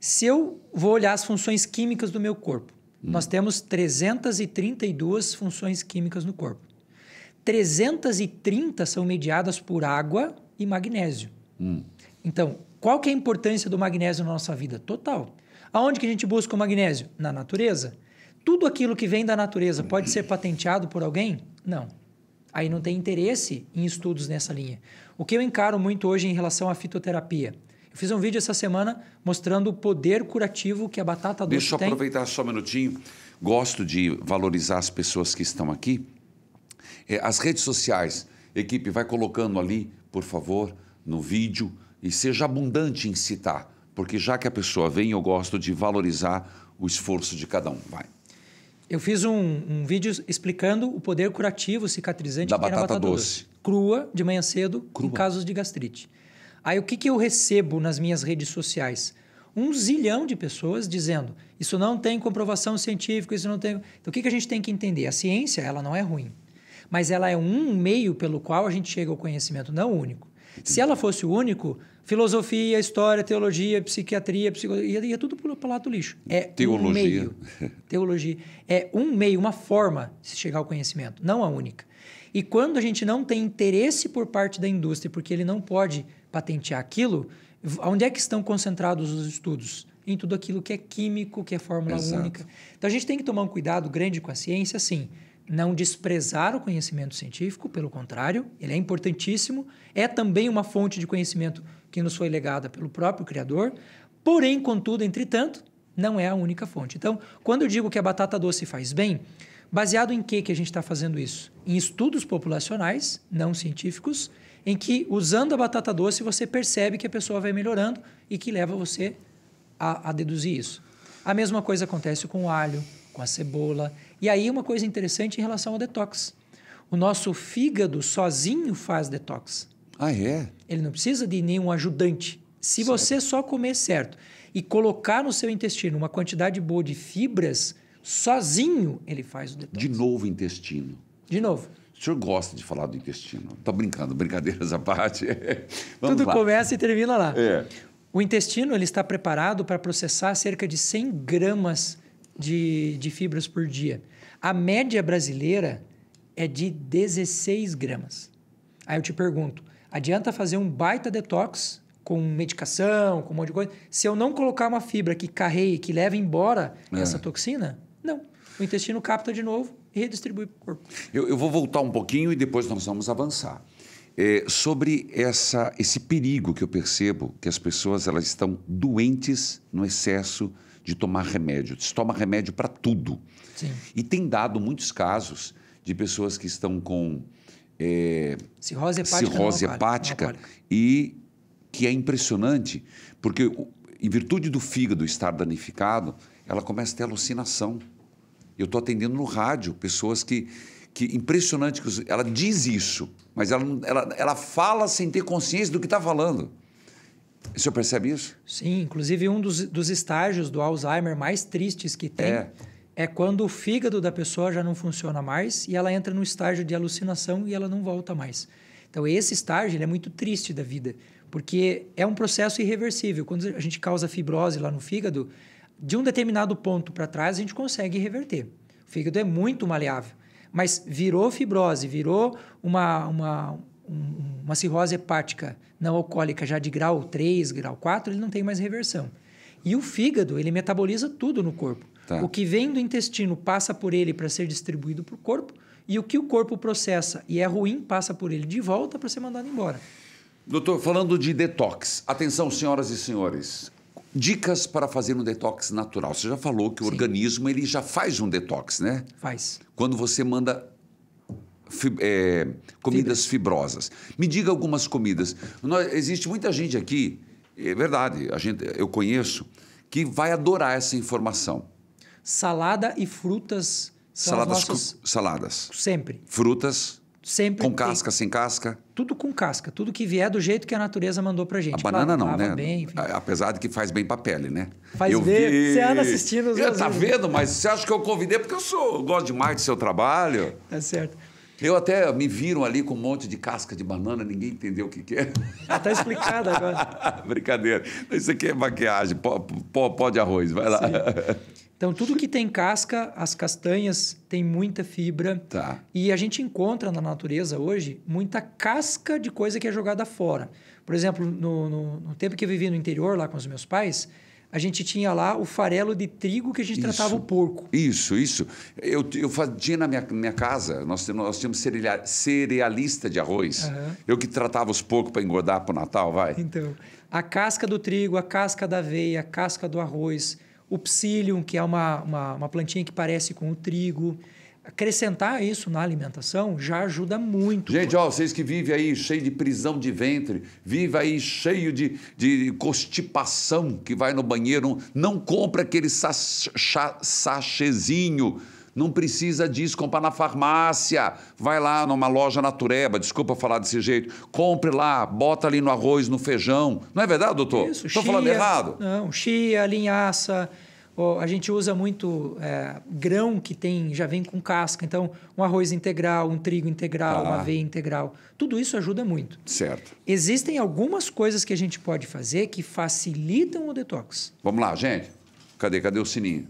Se eu vou olhar as funções químicas do meu corpo, hum. nós temos 332 funções químicas no corpo. 330 são mediadas por água e magnésio. Hum. Então, qual que é a importância do magnésio na nossa vida? Total. Aonde que a gente busca o magnésio? Na natureza. Tudo aquilo que vem da natureza pode ser patenteado por alguém? Não. Aí não tem interesse em estudos nessa linha. O que eu encaro muito hoje em relação à fitoterapia? Eu fiz um vídeo essa semana mostrando o poder curativo que a batata doce tem. Deixa eu aproveitar só um minutinho. Gosto de valorizar as pessoas que estão aqui. É, as redes sociais, equipe, vai colocando ali, por favor, no vídeo e seja abundante em citar, porque já que a pessoa vem, eu gosto de valorizar o esforço de cada um. Vai. Eu fiz um, um vídeo explicando o poder curativo cicatrizante da batata, batata doce. doce. Crua, de manhã cedo, crua. em casos de gastrite. Aí o que, que eu recebo nas minhas redes sociais? Um zilhão de pessoas dizendo isso não tem comprovação científica, isso não tem. Então o que, que a gente tem que entender? A ciência ela não é ruim, mas ela é um meio pelo qual a gente chega ao conhecimento, não único. Se ela fosse o único, filosofia, história, teologia, psiquiatria, psicologia, ia, ia tudo para o lado do lixo. É teologia. um meio. teologia. É um meio, uma forma de chegar ao conhecimento, não a única. E quando a gente não tem interesse por parte da indústria, porque ele não pode patentear aquilo, onde é que estão concentrados os estudos? Em tudo aquilo que é químico, que é fórmula Exato. única. Então a gente tem que tomar um cuidado grande com a ciência, sim não desprezar o conhecimento científico, pelo contrário, ele é importantíssimo, é também uma fonte de conhecimento que nos foi legada pelo próprio Criador, porém, contudo, entretanto, não é a única fonte. Então, quando eu digo que a batata doce faz bem, baseado em que, que a gente está fazendo isso? Em estudos populacionais, não científicos, em que, usando a batata doce, você percebe que a pessoa vai melhorando e que leva você a, a deduzir isso. A mesma coisa acontece com o alho, com a cebola. E aí uma coisa interessante em relação ao detox. O nosso fígado sozinho faz detox. Ah, é? Ele não precisa de nenhum ajudante. Se certo. você só comer certo e colocar no seu intestino uma quantidade boa de fibras, sozinho ele faz o detox. De novo intestino. De novo. O senhor gosta de falar do intestino. Estou brincando, brincadeiras à parte. Tudo lá. começa e termina lá. É. O intestino ele está preparado para processar cerca de 100 gramas de, de fibras por dia. A média brasileira é de 16 gramas. Aí eu te pergunto: adianta fazer um baita detox com medicação, com um monte de coisa, se eu não colocar uma fibra que carreie, que leve embora é. essa toxina? Não. O intestino capta de novo e redistribui para o corpo. Eu, eu, vou voltar um pouquinho e depois nós vamos avançar. É, sobre essa, esse perigo que eu percebo que as pessoas elas estão doentes no excesso de tomar remédio. Se toma remédio para tudo. Sim. E tem dado muitos casos de pessoas que estão com é, cirrose hepática, cirrose hepática e que é impressionante, porque em virtude do fígado estar danificado, ela começa a ter alucinação. Eu estou atendendo no rádio pessoas que, que impressionante, ela diz isso, mas ela, ela, ela fala sem ter consciência do que está falando. O senhor percebe isso? Sim, inclusive um dos, dos estágios do Alzheimer mais tristes que tem é. é quando o fígado da pessoa já não funciona mais e ela entra no estágio de alucinação e ela não volta mais. Então, esse estágio é muito triste da vida, Porque é um processo irreversível. Quando a gente causa fibrose lá no fígado, de um determinado ponto para trás a gente consegue reverter. O fígado é muito maleável. Mas virou fibrose, virou uma, uma, uma cirrose hepática não alcoólica já de grau 3, grau 4, ele não tem mais reversão. E o fígado, ele metaboliza tudo no corpo. Tá. O que vem do intestino passa por ele para ser distribuído para o corpo, e o que o corpo processa e é ruim passa por ele de volta para ser mandado embora. Doutor, falando de detox, atenção, senhoras e senhores. Dicas para fazer um detox natural. Você já falou que o Sim. organismo ele já faz um detox, né? Faz. Quando você manda é, comidas fibrosas. Me diga algumas comidas. Nós- existe muita gente aqui, é verdade, a gente, eu conheço, que vai adorar essa informação. Salada e frutas Saladas, as nossas... saladas, Sempre. frutas, Sempre com tem- casca, sem casca. Tudo com casca. Tudo que vier do jeito que a natureza mandou pra gente. A banana Claro, não, né? Bem, Apesar de que faz bem pra pele, né? Faz bem. Você anda assistindo os Eu, meus Tá vendo? Mas você acha que eu convidei porque eu sou, eu gosto demais do seu trabalho. Tá certo. Eu até me viram ali com um monte de casca de banana, ninguém entendeu o que, que é. Já tá explicado agora. Brincadeira. Isso aqui é maquiagem, pó, pó, pó de arroz, vai lá. Então, tudo que tem casca, as castanhas, tem muita fibra. Tá. E a gente encontra na natureza hoje muita casca de coisa que é jogada fora. Por exemplo, no, no- no tempo que eu vivi no interior, lá com os meus pais, a gente tinha lá o farelo de trigo que a gente Isso. tratava o porco. Isso, isso. Eu, eu fazia na minha, minha casa, nós, tínhamos- nós tínhamos cerealia- cerealista de arroz. Aham. Eu que tratava os porcos para engordar para o Natal, vai. Então, a casca do trigo, a casca da aveia, a casca do arroz, o psyllium, que é uma, uma, uma plantinha que parece com o trigo. Acrescentar isso na alimentação já ajuda muito. Gente, ó, vocês que vivem aí cheio de prisão de ventre, vive aí cheio de, de constipação, que vai no banheiro, não compra aquele sachezinho. Não precisa disso, compra na farmácia. Vai lá numa loja natureba, desculpa falar desse jeito. Compre lá, bota ali no arroz, no feijão. Não é verdade, doutor? Isso, Estou falando errado? Não, chia, linhaça. A gente usa muito é, grão que tem já vem com casca. Então, um arroz integral, um trigo integral, Tá. uma aveia integral. Tudo isso ajuda muito. Certo. Existem algumas coisas que a gente pode fazer que facilitam o detox. Vamos lá, gente. Cadê? Cadê o sininho?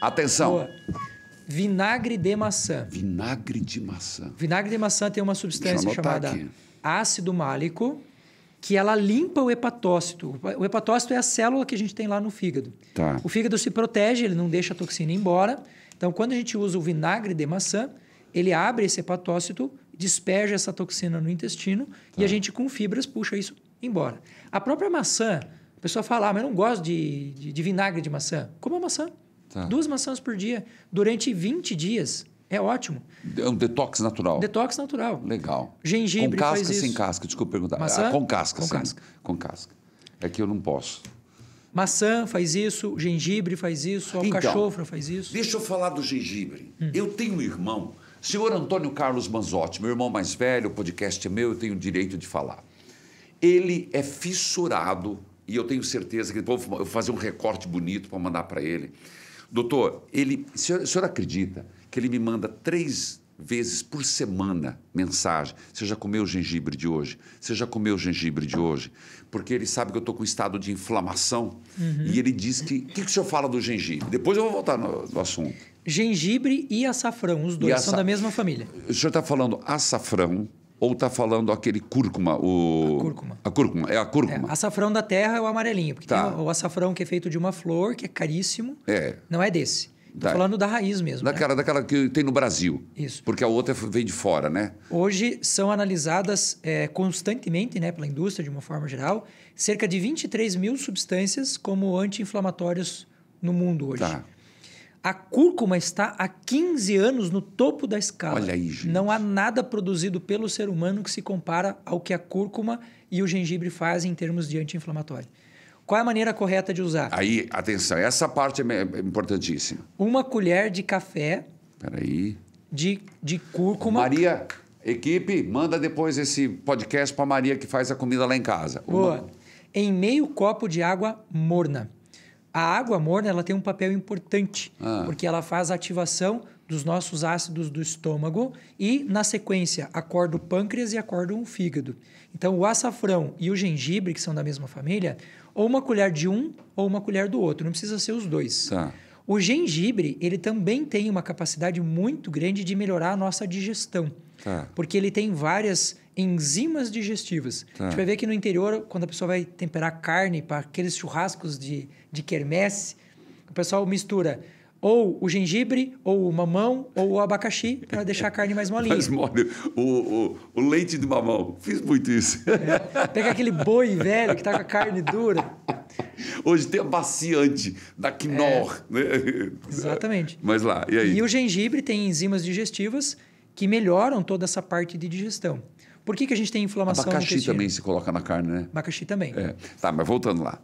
Atenção. Boa. Vinagre de maçã. Vinagre de maçã. Vinagre de maçã tem uma substância chamada aqui. ácido málico, que ela limpa o hepatócito. O hepatócito é a célula que a gente tem lá no fígado. Tá. O fígado se protege, ele não deixa a toxina embora. Então, quando a gente usa o vinagre de maçã, ele abre esse hepatócito, despeja essa toxina no intestino Tá. e a gente, com fibras, puxa isso embora. A própria maçã, a pessoa fala, ah, mas eu não gosto de, de, de vinagre de maçã. Coma maçã. Tá. Duas maçãs por dia, durante 20 dias. É ótimo. É um detox natural. Detox natural. Legal. Gengibre Com casca, faz sem casca, desculpa perguntar. Maçã? Ah, com casca, Com sim. casca. Com casca. É que eu não posso. Maçã faz isso, gengibre faz isso, Então, alcachofra faz isso. Deixa eu falar do gengibre. Hum. Eu tenho um irmão, senhor Antônio Carlos Manzotti, meu irmão mais velho, o podcast é meu, eu tenho o direito de falar. Ele é fissurado, e eu tenho certeza que depois eu vou fazer um recorte bonito para mandar para ele. Doutor, ele, senhor, o senhor acredita que ele me manda três vezes por semana mensagem? Você já comeu o gengibre de hoje? Você já comeu o gengibre de hoje? Porque ele sabe que eu estou com estado de inflamação e ele diz que. O que, que o senhor fala do gengibre? Depois eu vou voltar no, no assunto. Gengibre e açafrão, os dois E são da mesma família. O senhor está falando açafrão ou está falando aquele cúrcuma? O... A cúrcuma. A cúrcuma, é a É, cúrcuma. açafrão da terra é o amarelinho, porque Tá. tem o, o açafrão que é feito de uma flor, que é caríssimo. É. Não é desse. Estou Tá. falando da raiz mesmo. né? Daquela, daquela que tem no Brasil. Isso. Porque a outra vem de fora, né? Hoje são analisadas é, constantemente né, pela indústria, de uma forma geral, cerca de 23 mil substâncias como anti-inflamatórios no mundo hoje. Tá. A cúrcuma está há 15 anos no topo da escala. Olha aí, gente. Não há nada produzido pelo ser humano que se compara ao que a cúrcuma e o gengibre fazem em termos de anti-inflamatório. Qual é a maneira correta de usar? Aí, atenção, essa parte é é importantíssima. Uma colher de café Peraí. de, de cúrcuma. Maria, equipe, manda depois esse podcast para Maria que faz a comida lá em casa. Uma- Boa. Em meio copo de água morna. A água morna ela tem um papel importante, Ah. porque ela faz a ativação dos nossos ácidos do estômago e, na sequência, acorda o pâncreas e acorda o fígado. Então, o açafrão e o gengibre, que são da mesma família, ou uma colher de um ou uma colher do outro, não precisa ser os dois. Tá. O gengibre, ele também tem uma capacidade muito grande de melhorar a nossa digestão. Tá. Porque ele tem várias enzimas digestivas. Tá. A gente vai ver que no interior, quando a pessoa vai temperar carne para aqueles churrascos de, de quermesse, o pessoal mistura ou o gengibre, ou o mamão, ou o abacaxi para deixar a carne mais molinha. Mas mole, o, o, o leite de mamão. Fiz muito isso. Pega aquele boi velho que tá com a carne dura. Hoje tem a baciante da Knorr. Né? Exatamente. Mas lá, e aí? E o gengibre tem enzimas digestivas que melhoram toda essa parte de digestão. Por que, que a gente tem inflamação Abacaxi também se coloca na carne, né? Abacaxi também. É. Tá, mas voltando lá.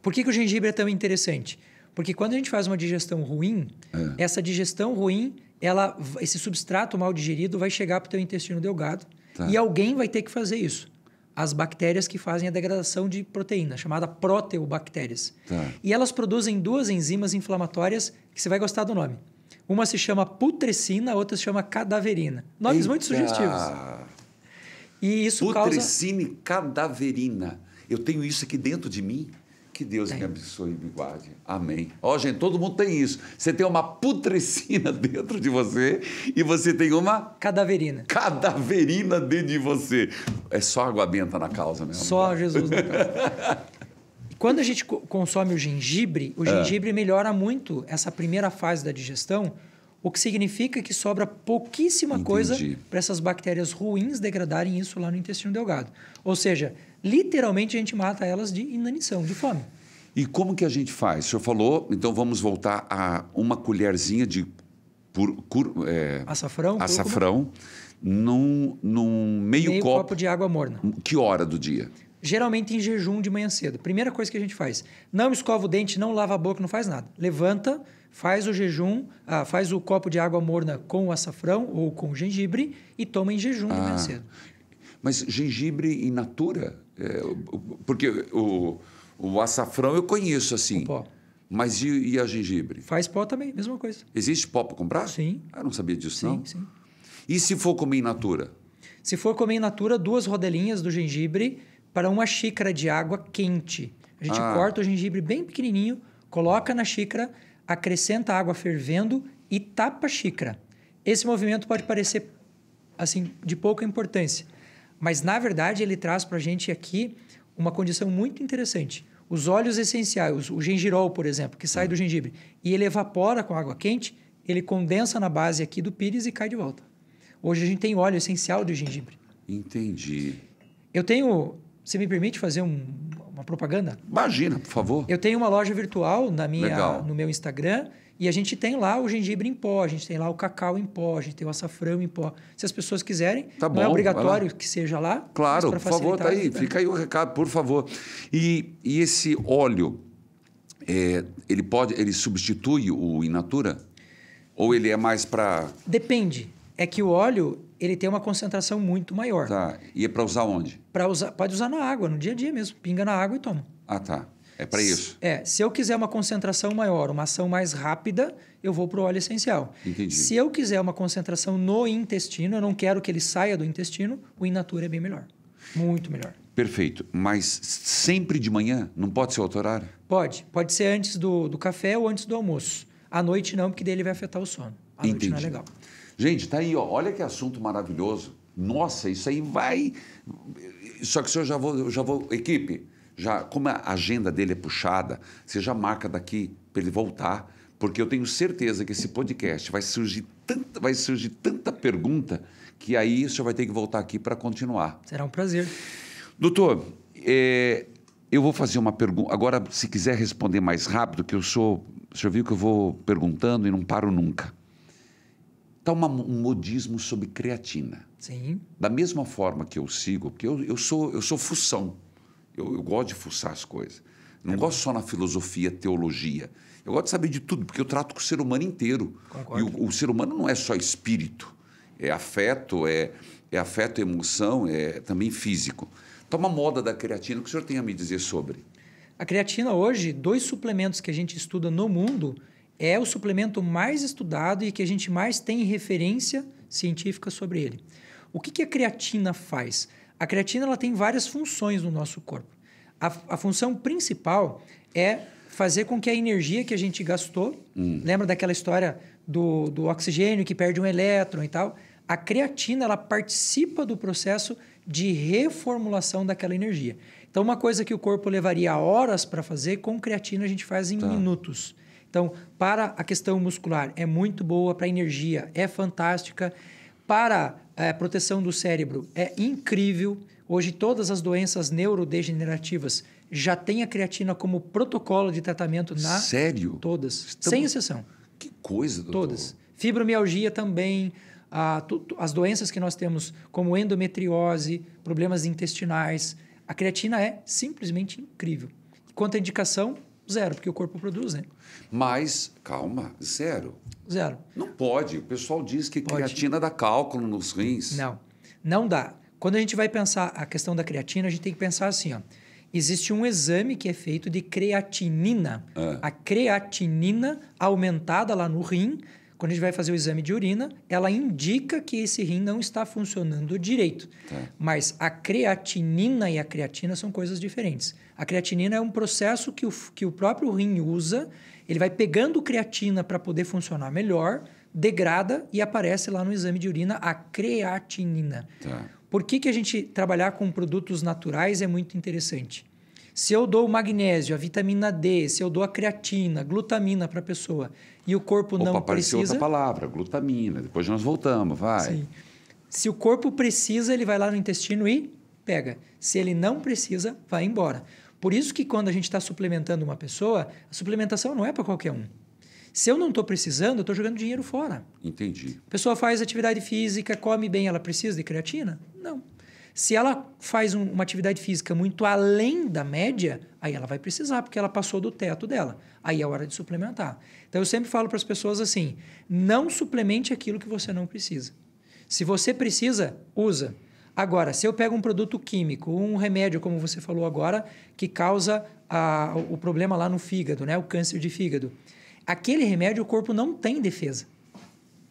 Por que, que o gengibre é tão interessante? Porque quando a gente faz uma digestão ruim, É. essa digestão ruim, ela, esse substrato mal digerido vai chegar para o teu intestino delgado Tá. e alguém vai ter que fazer isso. As bactérias que fazem a degradação de proteína, chamada proteobactérias. Tá. E elas produzem duas enzimas inflamatórias que você vai gostar do nome. Uma se chama putrescina, a outra se chama cadaverina. Nomes muito Eita! sugestivos. E isso causa... Putrescine cadaverina. Eu tenho isso aqui dentro de mim. Que Deus me abençoe e me guarde. Amém. Ó, gente, todo mundo tem isso. Você tem uma putrescina dentro de você e você tem uma Cadaverina. cadaverina dentro de você. É só água benta na causa mesmo. Só Jesus na casa. E Quando a gente co- consome o gengibre, É. o gengibre melhora muito essa primeira fase da digestão, o que significa que sobra pouquíssima Entendi. coisa para essas bactérias ruins degradarem isso lá no intestino delgado. Ou seja, literalmente a gente mata elas de inanição, de fome. E como que a gente faz? O senhor falou, então vamos voltar a uma colherzinha de pur, cur- é, Açafrão, cúrcuma, açafrão num, num meio, meio copo. copo de água morna. Que hora do dia? Geralmente em jejum de manhã cedo. Primeira coisa que a gente faz. Não escova o dente, não lava a boca, não faz nada. Levanta, faz o jejum, ah, faz o copo de água morna com o açafrão ou com o gengibre e toma em jejum de manhã Ah. cedo. Mas gengibre in natura? É, porque o, o açafrão eu conheço assim. O pó. Mas e, e a gengibre? Faz pó também, mesma coisa. Existe pó para comprar? Sim. Ah, eu não sabia disso, Sim, não. sim. E se for comer in natura? Se for comer in natura, duas rodelinhas do gengibre para uma xícara de água quente. A gente Ah. corta o gengibre bem pequenininho, coloca na xícara, acrescenta água fervendo e tapa a xícara. Esse movimento pode parecer assim de pouca importância, mas na verdade ele traz para a gente aqui uma condição muito interessante. Os óleos essenciais, o gengirol, por exemplo, que sai do gengibre, e ele evapora com água quente, ele condensa na base aqui do pires e cai de volta. Hoje a gente tem óleo essencial do gengibre. Entendi. Eu tenho. Você me permite fazer um- uma propaganda? Imagina, por favor. Eu tenho uma loja virtual na minha, Legal. no meu Instagram e a gente tem lá o gengibre em pó, a gente tem lá o cacau em pó, a gente tem o açafrão em pó. Se as pessoas quiserem, Tá não bom, é vai obrigatório que seja lá. Claro, por favor, tá aí. Fica aí o recado, por favor. E, e esse óleo, é, ele pode, ele substitui o in natura? Ou ele é mais para... Depende. É que o óleo ele tem uma concentração muito maior. Tá, e é para usar onde? Pra usar, pode usar na água, no dia a dia mesmo. Pinga na água e toma. Ah, tá. É para isso. É, se eu quiser uma concentração maior, uma ação mais rápida, eu vou para o óleo essencial. Entendi. Se eu quiser uma concentração no intestino, eu não quero que ele saia do intestino, o in natura é bem melhor. Muito melhor. Perfeito. Mas sempre de manhã? Não pode ser outro horário? Pode. Pode ser antes do, do café ou antes do almoço. À noite não, porque daí ele vai afetar o sono. À noite não é Entendi. legal. Gente, tá aí, ó. Olha que assunto maravilhoso. Nossa, isso aí vai. Só que o senhor já vou, já vou. Equipe, já, como a agenda dele é puxada, você já marca daqui para ele voltar, porque eu tenho certeza que esse podcast vai surgir tanta, vai surgir tanta pergunta que aí o senhor vai ter que voltar aqui para continuar. Será um prazer. Doutor, é, eu vou fazer uma pergunta. Agora, se quiser responder mais rápido, que eu sou. O senhor viu que eu vou perguntando e não paro nunca. Está um modismo sobre creatina. Sim. Da mesma forma que eu sigo, porque eu, eu, sou, eu sou fução. Eu, eu gosto de fuçar as coisas. Não gosto só na filosofia, teologia. Eu gosto de saber de tudo, porque eu trato com o ser humano inteiro. Concordo. E o, o ser humano não é só espírito, é afeto, é, é afeto, emoção, é também físico. Uma moda da creatina, o que o senhor tem a me dizer sobre? A creatina hoje, dois suplementos que a gente estuda no mundo, é o suplemento mais estudado e que a gente mais tem referência científica sobre ele. O que, que a creatina faz? A creatina ela tem várias funções no nosso corpo. A, a função principal é fazer com que a energia que a gente gastou, hum. lembra daquela história do, do oxigênio que perde um elétron e tal? A creatina ela participa do processo de reformulação daquela energia. Então, uma coisa que o corpo levaria horas para fazer, com creatina a gente faz em tá. minutos. Então, para a questão muscular, é muito boa, para a energia, é fantástica. Para a é, proteção do cérebro, é incrível. Hoje, todas as doenças neurodegenerativas já têm a creatina como protocolo de tratamento na. Sério? Todas, Estamos... sem exceção. Que coisa, doutor. Todas. Fibromialgia também. A, tu, as doenças que nós temos, como endometriose, problemas intestinais. A creatina é simplesmente incrível. Quanto à indicação, zero, porque o corpo produz, né? Mas, calma, zero. Zero. Não pode. O pessoal diz que pode. creatina dá cálculo nos rins. Não, não dá. Quando a gente vai pensar a questão da creatina, a gente tem que pensar assim, ó. Existe um exame que é feito de creatinina. É. A creatinina aumentada lá no rim, quando a gente vai fazer o exame de urina, ela indica que esse rim não está funcionando direito. Tá. Mas a creatinina e a creatina são coisas diferentes. A creatinina é um processo que o, que o próprio rim usa, ele vai pegando creatina para poder funcionar melhor, degrada e aparece lá no exame de urina a creatinina. Tá. Por que, que a gente trabalhar com produtos naturais é muito interessante? Se eu dou o magnésio, a vitamina D, se eu dou a creatina, glutamina para a pessoa e o corpo Opa, não apareceu precisa... outra palavra, glutamina. Depois nós voltamos, vai. Sim. Se o corpo precisa, ele vai lá no intestino e pega. Se ele não precisa, vai embora. Por isso que quando a gente está suplementando uma pessoa, a suplementação não é para qualquer um. Se eu não estou precisando, eu estou jogando dinheiro fora. Entendi. A pessoa faz atividade física, come bem, ela precisa de creatina? Não. Se ela faz um, uma atividade física muito além da média, aí ela vai precisar, porque ela passou do teto dela. Aí é hora de suplementar. Então eu sempre falo para as pessoas assim: não suplemente aquilo que você não precisa. Se você precisa, usa. Agora, se eu pego um produto químico, um remédio, como você falou agora, que causa a, o problema lá no fígado, né? o câncer de fígado aquele remédio o corpo não tem defesa.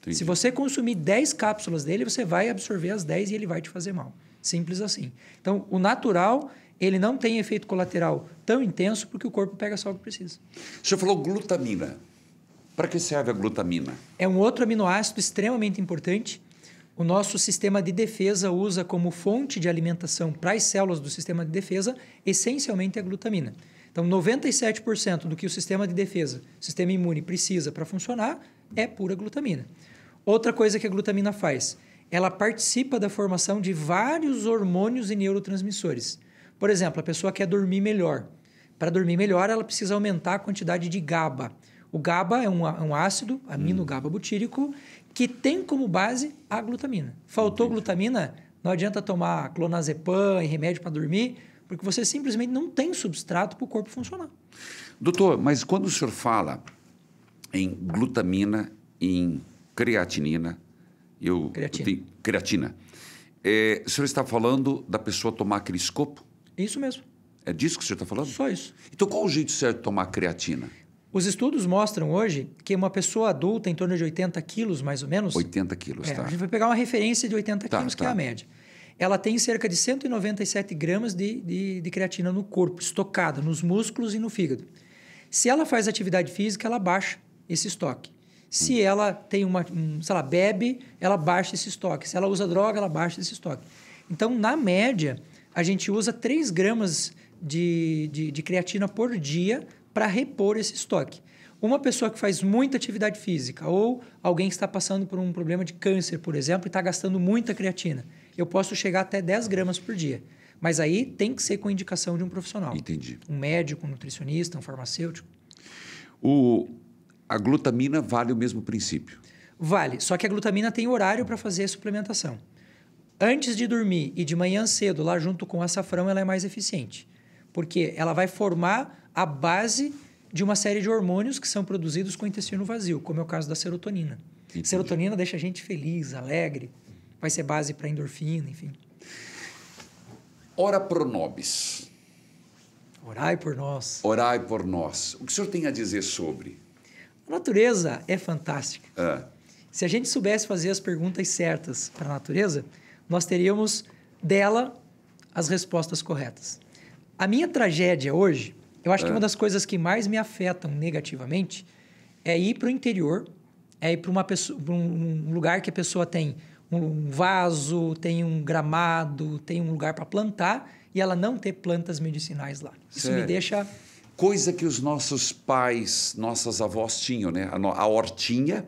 Entendi. Se você consumir 10 cápsulas dele, você vai absorver as 10 e ele vai te fazer mal. Simples assim. Então, o natural, ele não tem efeito colateral tão intenso porque o corpo pega só o que precisa. Você falou glutamina. Para que serve a glutamina? É um outro aminoácido extremamente importante. O nosso sistema de defesa usa como fonte de alimentação para as células do sistema de defesa, essencialmente a glutamina. Então, 97% do que o sistema de defesa, o sistema imune precisa para funcionar é pura glutamina. Outra coisa que a glutamina faz, ela participa da formação de vários hormônios e neurotransmissores. Por exemplo, a pessoa quer dormir melhor. Para dormir melhor, ela precisa aumentar a quantidade de GABA. O GABA é um, um ácido amino-GABA butírico que tem como base a glutamina. Faltou glutamina, não adianta tomar clonazepam e remédio para dormir, porque você simplesmente não tem substrato para o corpo funcionar. Doutor, mas quando o senhor fala em glutamina, em creatinina, eu, creatina, eu tenho, creatina é, o senhor está falando da pessoa tomar aquele escopo? Isso mesmo. É disso que o senhor está falando? Só isso. Então, qual o jeito certo de tomar creatina? Os estudos mostram hoje que uma pessoa adulta, em torno de 80 quilos, mais ou menos. 80 quilos, é, tá. A gente vai pegar uma referência de 80 tá, quilos, tá. que é a tá. média ela tem cerca de 197 gramas de, de, de creatina no corpo, estocada nos músculos e no fígado. Se ela faz atividade física, ela baixa esse estoque. Se ela tem uma, um, sei lá, bebe, ela baixa esse estoque. Se ela usa droga, ela baixa esse estoque. Então, na média, a gente usa 3 gramas de, de, de creatina por dia para repor esse estoque. Uma pessoa que faz muita atividade física ou alguém que está passando por um problema de câncer, por exemplo, e está gastando muita creatina, eu posso chegar até 10 gramas por dia. Mas aí tem que ser com indicação de um profissional. Entendi. Um médico, um nutricionista, um farmacêutico. O, a glutamina vale o mesmo princípio? Vale, só que a glutamina tem horário para fazer a suplementação. Antes de dormir e de manhã cedo, lá junto com o açafrão, ela é mais eficiente. Porque ela vai formar a base de uma série de hormônios que são produzidos com o intestino vazio, como é o caso da serotonina. Entendi. Serotonina deixa a gente feliz, alegre vai ser base para endorfina, enfim. Ora pro nobis. Orai por nós. Orai por nós. O que o senhor tem a dizer sobre? A natureza é fantástica. Ah, Se a gente soubesse fazer as perguntas certas para a natureza, nós teríamos dela as respostas corretas. A minha tragédia hoje, eu acho que É. uma das coisas que mais me afetam negativamente é ir para o interior, é ir para uma pessoa, pra um lugar que a pessoa tem um vaso, tem um gramado, tem um lugar para plantar e ela não ter plantas medicinais lá. Isso me Sério? deixa coisa que os nossos pais, nossas avós tinham, né? A, a hortinha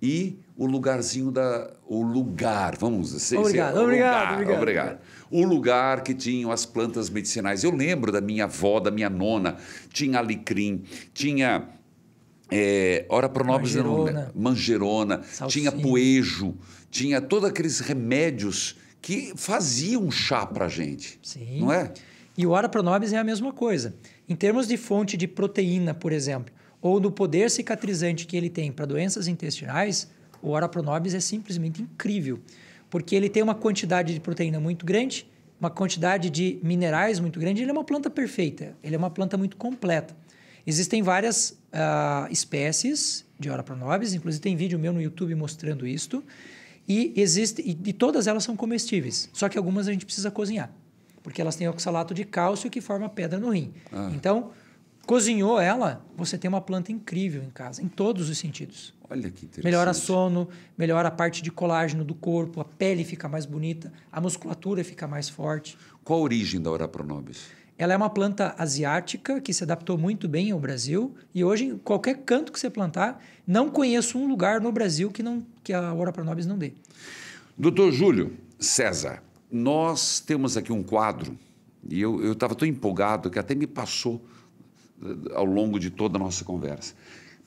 e o lugarzinho da. O lugar, vamos dizer. Obrigado, o obrigado, lugar, obrigado, obrigado. O lugar que tinham as plantas medicinais. Eu lembro da minha avó, da minha nona, tinha alecrim, tinha. É, ora pronobis Manjerona. manjerona, Salsinha. tinha poejo, tinha todos aqueles remédios que faziam chá pra gente. Sim. Não é? E o Ora Pronobis é a mesma coisa. Em termos de fonte de proteína, por exemplo, ou do poder cicatrizante que ele tem para doenças intestinais, o Ora Pronobis é simplesmente incrível. Porque ele tem uma quantidade de proteína muito grande, uma quantidade de minerais muito grande, ele é uma planta perfeita, ele é uma planta muito completa. Existem várias ah, espécies de Ora Pronobis, inclusive tem vídeo meu no YouTube mostrando isto, e, existe, e, e todas elas são comestíveis, só que algumas a gente precisa cozinhar porque elas têm oxalato de cálcio que forma pedra no rim. Ah. Então, cozinhou ela, você tem uma planta incrível em casa, em todos os sentidos. Olha que interessante. Melhora sono, melhora a parte de colágeno do corpo, a pele fica mais bonita, a musculatura fica mais forte. Qual a origem da Ora Pronobis? Ela é uma planta asiática que se adaptou muito bem ao Brasil e hoje, em qualquer canto que você plantar, não conheço um lugar no Brasil que, não, que a Ora Pronobis não dê. Doutor Júlio César, nós temos aqui um quadro, e eu estava tão empolgado que até me passou eh, ao longo de toda a nossa conversa.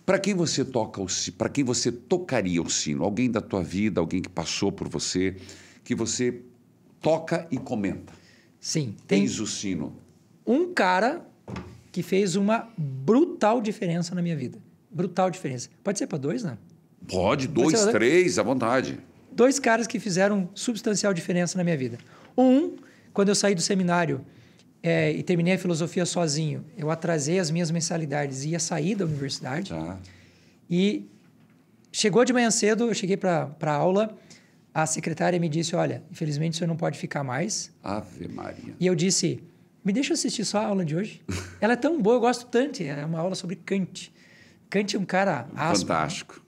Para quem você toca o sino? Para quem você tocaria o sino? Alguém da tua vida, alguém que passou por você, que você toca e comenta. Sim, tem Tens o sino. um cara que fez uma brutal diferença na minha vida. Brutal diferença. Pode ser para dois, né? Pode, dois, ser- três, à vontade. Dois caras que fizeram substancial diferença na minha vida. Um, quando eu saí do seminário é, e terminei a filosofia sozinho, eu atrasei as minhas mensalidades e ia sair da universidade. Tá. E chegou de manhã cedo, eu cheguei para a aula, a secretária me disse: Olha, infelizmente você não pode ficar mais. Ave Maria. E eu disse: Me deixa assistir só a aula de hoje. Ela é tão boa, eu gosto tanto. É uma aula sobre Kant. Kant é um cara áspero. Fantástico.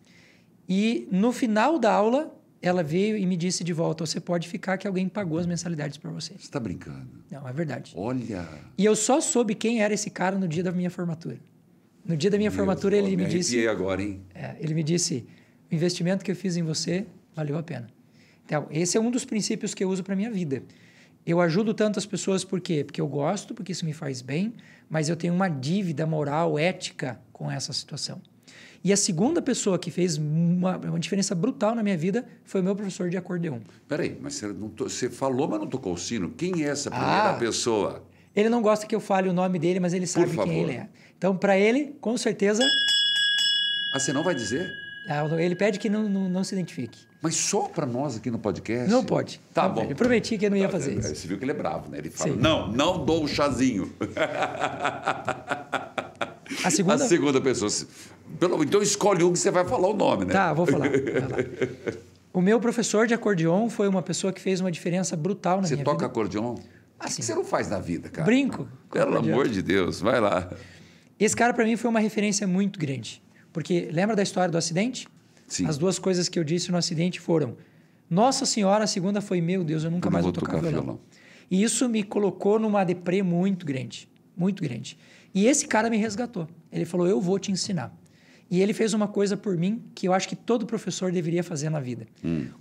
E no final da aula, ela veio e me disse de volta: Você pode ficar, que alguém pagou as mensalidades para você. Você está brincando. Não, é verdade. Olha. E eu só soube quem era esse cara no dia da minha formatura. No dia da minha formatura, Deus, ele me disse. agora, hein? É, ele me disse: o investimento que eu fiz em você valeu a pena. Então, esse é um dos princípios que eu uso para minha vida. Eu ajudo tanto as pessoas por quê? Porque eu gosto, porque isso me faz bem, mas eu tenho uma dívida moral, ética com essa situação. E a segunda pessoa que fez uma, uma diferença brutal na minha vida foi o meu professor de acordeon. Peraí, mas você, to- você falou, mas não tocou o sino. Quem é essa primeira Ah. pessoa? Ele não gosta que eu fale o nome dele, mas ele sabe quem ele é. Então, para ele, com certeza, Ah, você não vai dizer? ah, ele pede que não, não, não se identifique. Mas só para nós aqui no podcast? Não pode. Tá Não bom. Eu prometi que eu não ia fazer isso. Você viu que ele é bravo, né? Ele fala, Sim. não, não dou o chazinho. A segunda, A segunda pessoa. então escolhe um que você vai falar o nome, né? Tá, vou falar. O meu professor de acordeon foi uma pessoa que fez uma diferença brutal na Você minha toca vida. acordeon? O Assim. que você não faz na vida, cara? Brinco. Pelo acordeon. amor de Deus, vai lá. Esse cara para mim foi uma referência muito grande, porque lembra da história do acidente? Sim. As duas coisas que eu disse no acidente foram: Nossa Senhora, a segunda foi meu Deus, eu nunca Eu mais vou vou tocar, tocar violão. violão. E isso me colocou numa deprê muito grande, muito grande. E esse cara me resgatou. Ele falou: "Eu vou te ensinar". E ele fez uma coisa por mim que eu acho que todo professor deveria fazer na vida.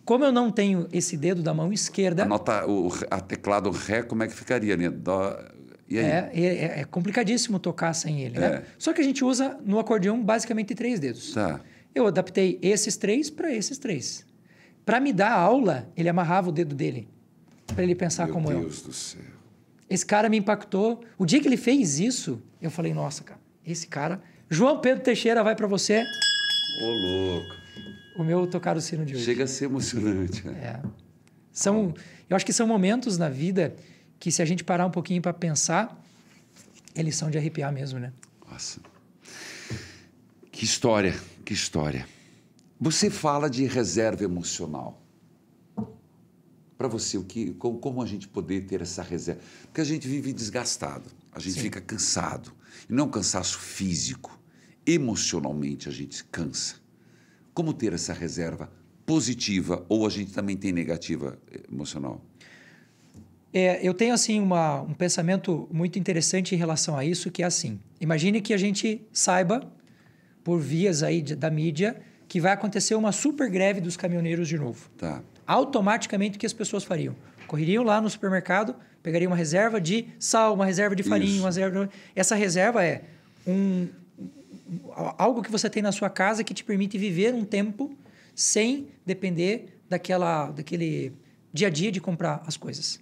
Como eu não tenho esse dedo da mão esquerda, Anota o a teclado Ré, como é que ficaria, né? Dó- E aí? É, é, é complicadíssimo tocar sem ele, É. né? Só que a gente usa no acordeão basicamente três dedos. Tá. Eu adaptei esses três para esses três. Para me dar aula, ele amarrava o dedo dele para ele pensar Meu como eu. Deus do céu. Esse cara me impactou. O dia que ele fez isso, eu falei: "Nossa, cara, esse cara, João Pedro Teixeira vai para você Ô, louco. o meu tocar o sino de hoje". Chega a ser emocionante. né? É. São, eu acho que são momentos na vida que se a gente parar um pouquinho para pensar, É lição de arrepiar mesmo, né? Nossa. Que história, que história. Você fala de reserva emocional. Para você, o que, como, como, a gente poder ter essa reserva? Porque a gente vive desgastado, a gente Sim. fica cansado. E não cansaço físico, emocionalmente a gente cansa. Como ter essa reserva positiva ou a gente também tem negativa emocional? É, eu tenho assim uma, um pensamento muito interessante em relação a isso, que é assim: imagine que a gente saiba por vias aí de, da mídia que vai acontecer uma super greve dos caminhoneiros de novo. Tá. Automaticamente o que as pessoas fariam? Correriam lá no supermercado, pegariam uma reserva de sal, uma reserva de farinha, isso. uma reserva. Essa reserva é um, algo que você tem na sua casa que te permite viver um tempo sem depender daquela, daquele dia a dia de comprar as coisas.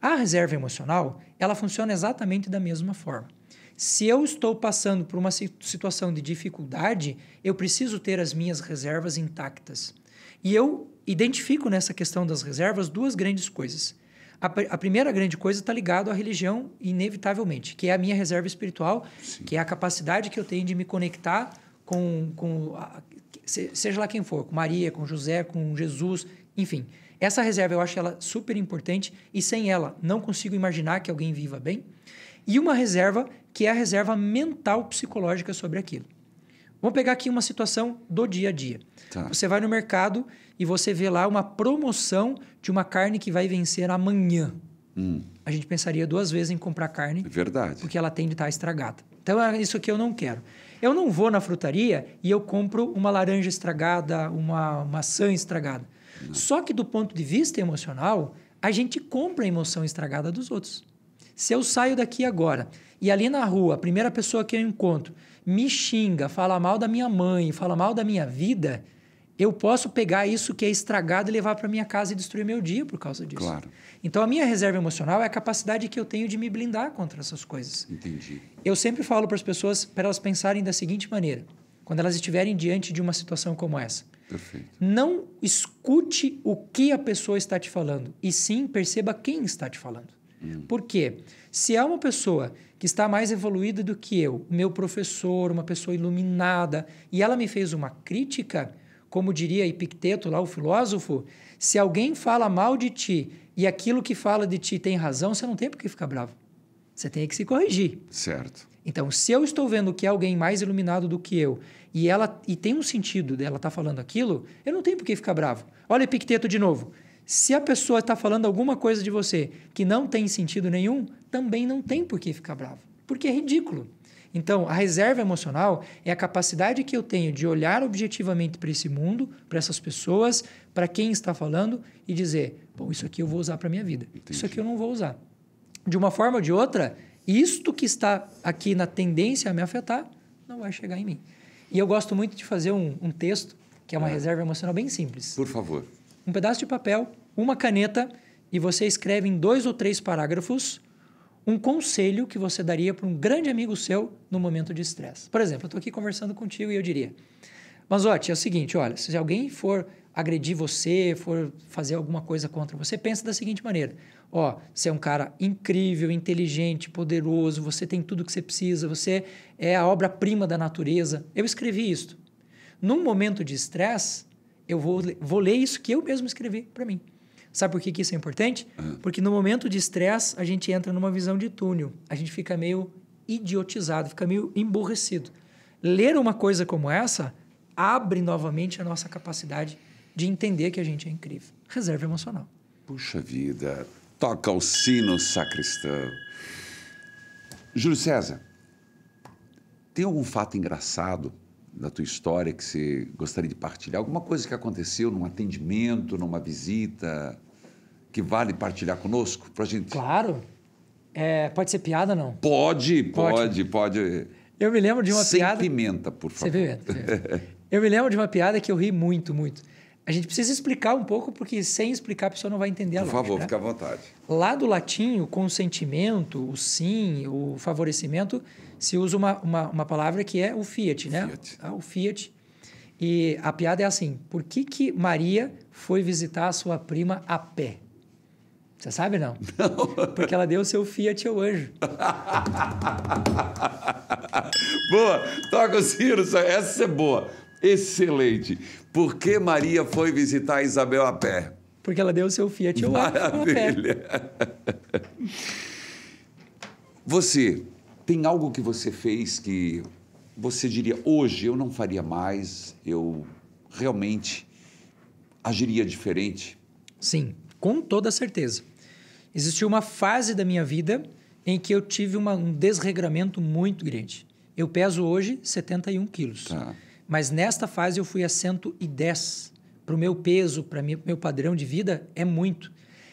A reserva emocional, ela funciona exatamente da mesma forma. Se eu estou passando por uma situação de dificuldade, eu preciso ter as minhas reservas intactas. E eu identifico nessa questão das reservas duas grandes coisas. A, a primeira grande coisa está ligada à religião, inevitavelmente, que é a minha reserva espiritual, Sim. que é a capacidade que eu tenho de me conectar com, com a, seja lá quem for, com Maria, com José, com Jesus, enfim. Essa reserva eu acho ela super importante e sem ela não consigo imaginar que alguém viva bem. E uma reserva que é a reserva mental psicológica sobre aquilo. Vamos pegar aqui uma situação do dia a dia. Tá. Você vai no mercado e você vê lá uma promoção de uma carne que vai vencer amanhã. Hum. A gente pensaria duas vezes em comprar carne. É verdade. Porque ela tende a estar estragada. Então, é isso que eu não quero. Eu não vou na frutaria e eu compro uma laranja estragada, uma maçã estragada. Só que do ponto de vista emocional, a gente compra a emoção estragada dos outros. Se eu saio daqui agora e ali na rua, a primeira pessoa que eu encontro me xinga, fala mal da minha mãe, fala mal da minha vida, eu posso pegar isso que é estragado e levar para minha casa e destruir meu dia por causa disso. Claro. Então a minha reserva emocional é a capacidade que eu tenho de me blindar contra essas coisas. Entendi. Eu sempre falo para as pessoas para elas pensarem da seguinte maneira: quando elas estiverem diante de uma situação como essa, Perfeito. Não escute o que a pessoa está te falando, e sim perceba quem está te falando. Hum. Por quê? Se é uma pessoa que está mais evoluída do que eu, meu professor, uma pessoa iluminada, e ela me fez uma crítica, como diria Epicteto, lá o filósofo, se alguém fala mal de ti e aquilo que fala de ti tem razão, você não tem por que ficar bravo. Você tem que se corrigir. Certo. Então, se eu estou vendo que é alguém mais iluminado do que eu e ela e tem um sentido dela estar tá falando aquilo, eu não tenho por que ficar bravo. Olha Epicteto de novo. Se a pessoa está falando alguma coisa de você que não tem sentido nenhum, também não tem por que ficar bravo, porque é ridículo. Então, a reserva emocional é a capacidade que eu tenho de olhar objetivamente para esse mundo, para essas pessoas, para quem está falando e dizer: bom, isso aqui eu vou usar para minha vida, Entendi. isso aqui eu não vou usar. De uma forma ou de outra, isto que está aqui na tendência a me afetar não vai chegar em mim. E eu gosto muito de fazer um, um texto, que é uma é. reserva emocional bem simples. Por favor. Um pedaço de papel, uma caneta, e você escreve em dois ou três parágrafos um conselho que você daria para um grande amigo seu no momento de estresse. Por exemplo, eu estou aqui conversando contigo e eu diria: Mazotti, é o seguinte, olha, se alguém for agredir você, for fazer alguma coisa contra você, pensa da seguinte maneira: ó, você é um cara incrível, inteligente, poderoso, você tem tudo que você precisa, você é a obra-prima da natureza. Eu escrevi isso. Num momento de estresse, eu vou, vou ler isso que eu mesmo escrevi para mim. Sabe por que, que isso é importante? Uhum. Porque no momento de estresse, a gente entra numa visão de túnel. A gente fica meio idiotizado, fica meio emburrecido. Ler uma coisa como essa abre novamente a nossa capacidade de entender que a gente é incrível. Reserva emocional. Puxa vida, toca o sino sacristão. Júlio César, tem algum fato engraçado da tua história que você gostaria de partilhar? Alguma coisa que aconteceu num atendimento, numa visita, que vale partilhar conosco? Pra gente... Claro. É, pode ser piada, não? Pode, pode, pode. pode. Eu me lembro de uma Sem piada... Sem pimenta, por favor. Sem pimenta. Eu me lembro de uma piada que eu ri muito, muito. A gente precisa explicar um pouco, porque sem explicar a pessoa não vai entender a Por lógica. Favor, fique à vontade. Lá do latim, o consentimento, o sim, o favorecimento, se usa uma, uma, uma palavra que é o fiat, né? Fiat. Ah, o fiat. E a piada é assim: por que, que Maria foi visitar a sua prima a pé? Você sabe não? Não. Porque ela deu o seu Fiat ao anjo. boa. Toca o sino. Essa é boa. Excelente. Por que Maria foi visitar Isabel a pé? Porque ela deu o seu Fiat ao Maravilha. Você, tem algo que você fez que você diria, hoje eu não faria mais, eu realmente agiria diferente? Sim, com toda certeza. Existiu uma fase da minha vida em que eu tive uma, um desregramento muito grande. Eu peso hoje 71 quilos. Tá. Mas nesta fase eu fui a 110. Para o meu peso, para o meu padrão de vida, é muito.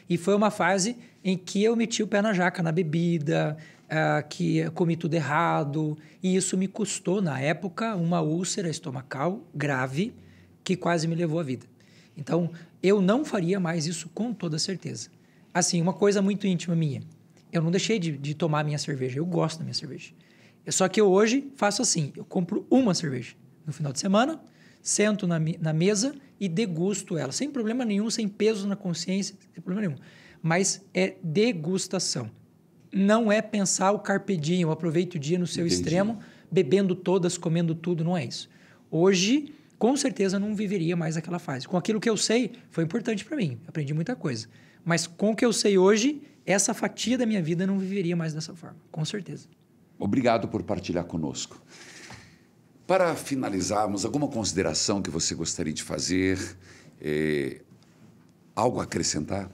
E foi uma fase em que eu meti o pé na jaca, na bebida, uh, que comi tudo errado. E isso me custou, na época, uma úlcera estomacal grave que quase me levou à vida. Então, eu não faria mais isso com toda certeza. Assim, uma coisa muito íntima minha. Eu não deixei de, de tomar minha cerveja. Eu gosto da minha cerveja. Só que eu hoje faço assim: eu compro uma cerveja no final de semana, sento na, na mesa e degusto ela, sem problema nenhum, sem peso na consciência, sem problema nenhum. Mas é degustação. Não é pensar o carpe diem, aproveite o dia no seu Entendi. extremo, bebendo todas, comendo tudo, não é isso. Hoje, com certeza, não viveria mais aquela fase. Com aquilo que eu sei, foi importante para mim, aprendi muita coisa. Mas com o que eu sei hoje, essa fatia da minha vida não viveria mais dessa forma, com certeza. Obrigado por partilhar conosco. Para finalizarmos, alguma consideração que você gostaria de fazer? É, algo a acrescentar?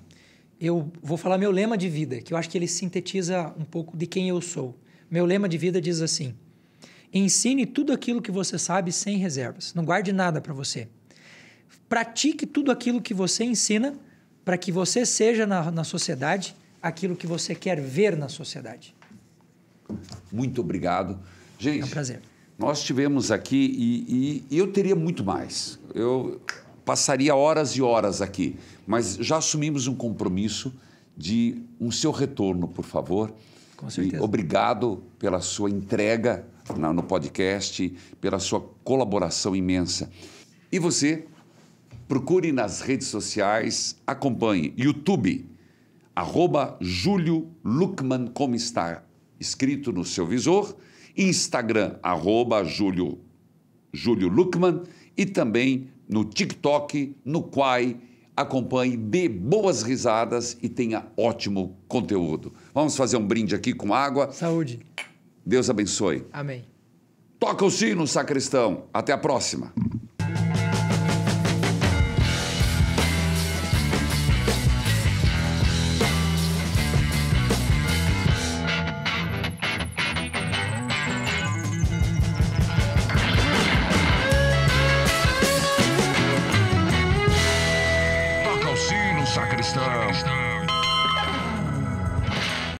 Eu vou falar meu lema de vida, que eu acho que ele sintetiza um pouco de quem eu sou. Meu lema de vida diz assim: ensine tudo aquilo que você sabe sem reservas. Não guarde nada para você. Pratique tudo aquilo que você ensina para que você seja na, na sociedade aquilo que você quer ver na sociedade. Muito obrigado. Gente, é um prazer. Nós tivemos aqui e, e, e eu teria muito mais. Eu passaria horas e horas aqui, mas já assumimos um compromisso de um seu retorno, por favor. Com certeza. E obrigado pela sua entrega no podcast, pela sua colaboração imensa. E você, procure nas redes sociais, acompanhe YouTube, arroba Júlio Luckman, como está escrito no seu visor, Instagram, arroba Júlio, Júlio Luckman e também no TikTok, no Quai. Acompanhe, dê boas risadas e tenha ótimo conteúdo. Vamos fazer um brinde aqui com água. Saúde. Deus abençoe. Amém. Toca o sino, sacristão. Até a próxima.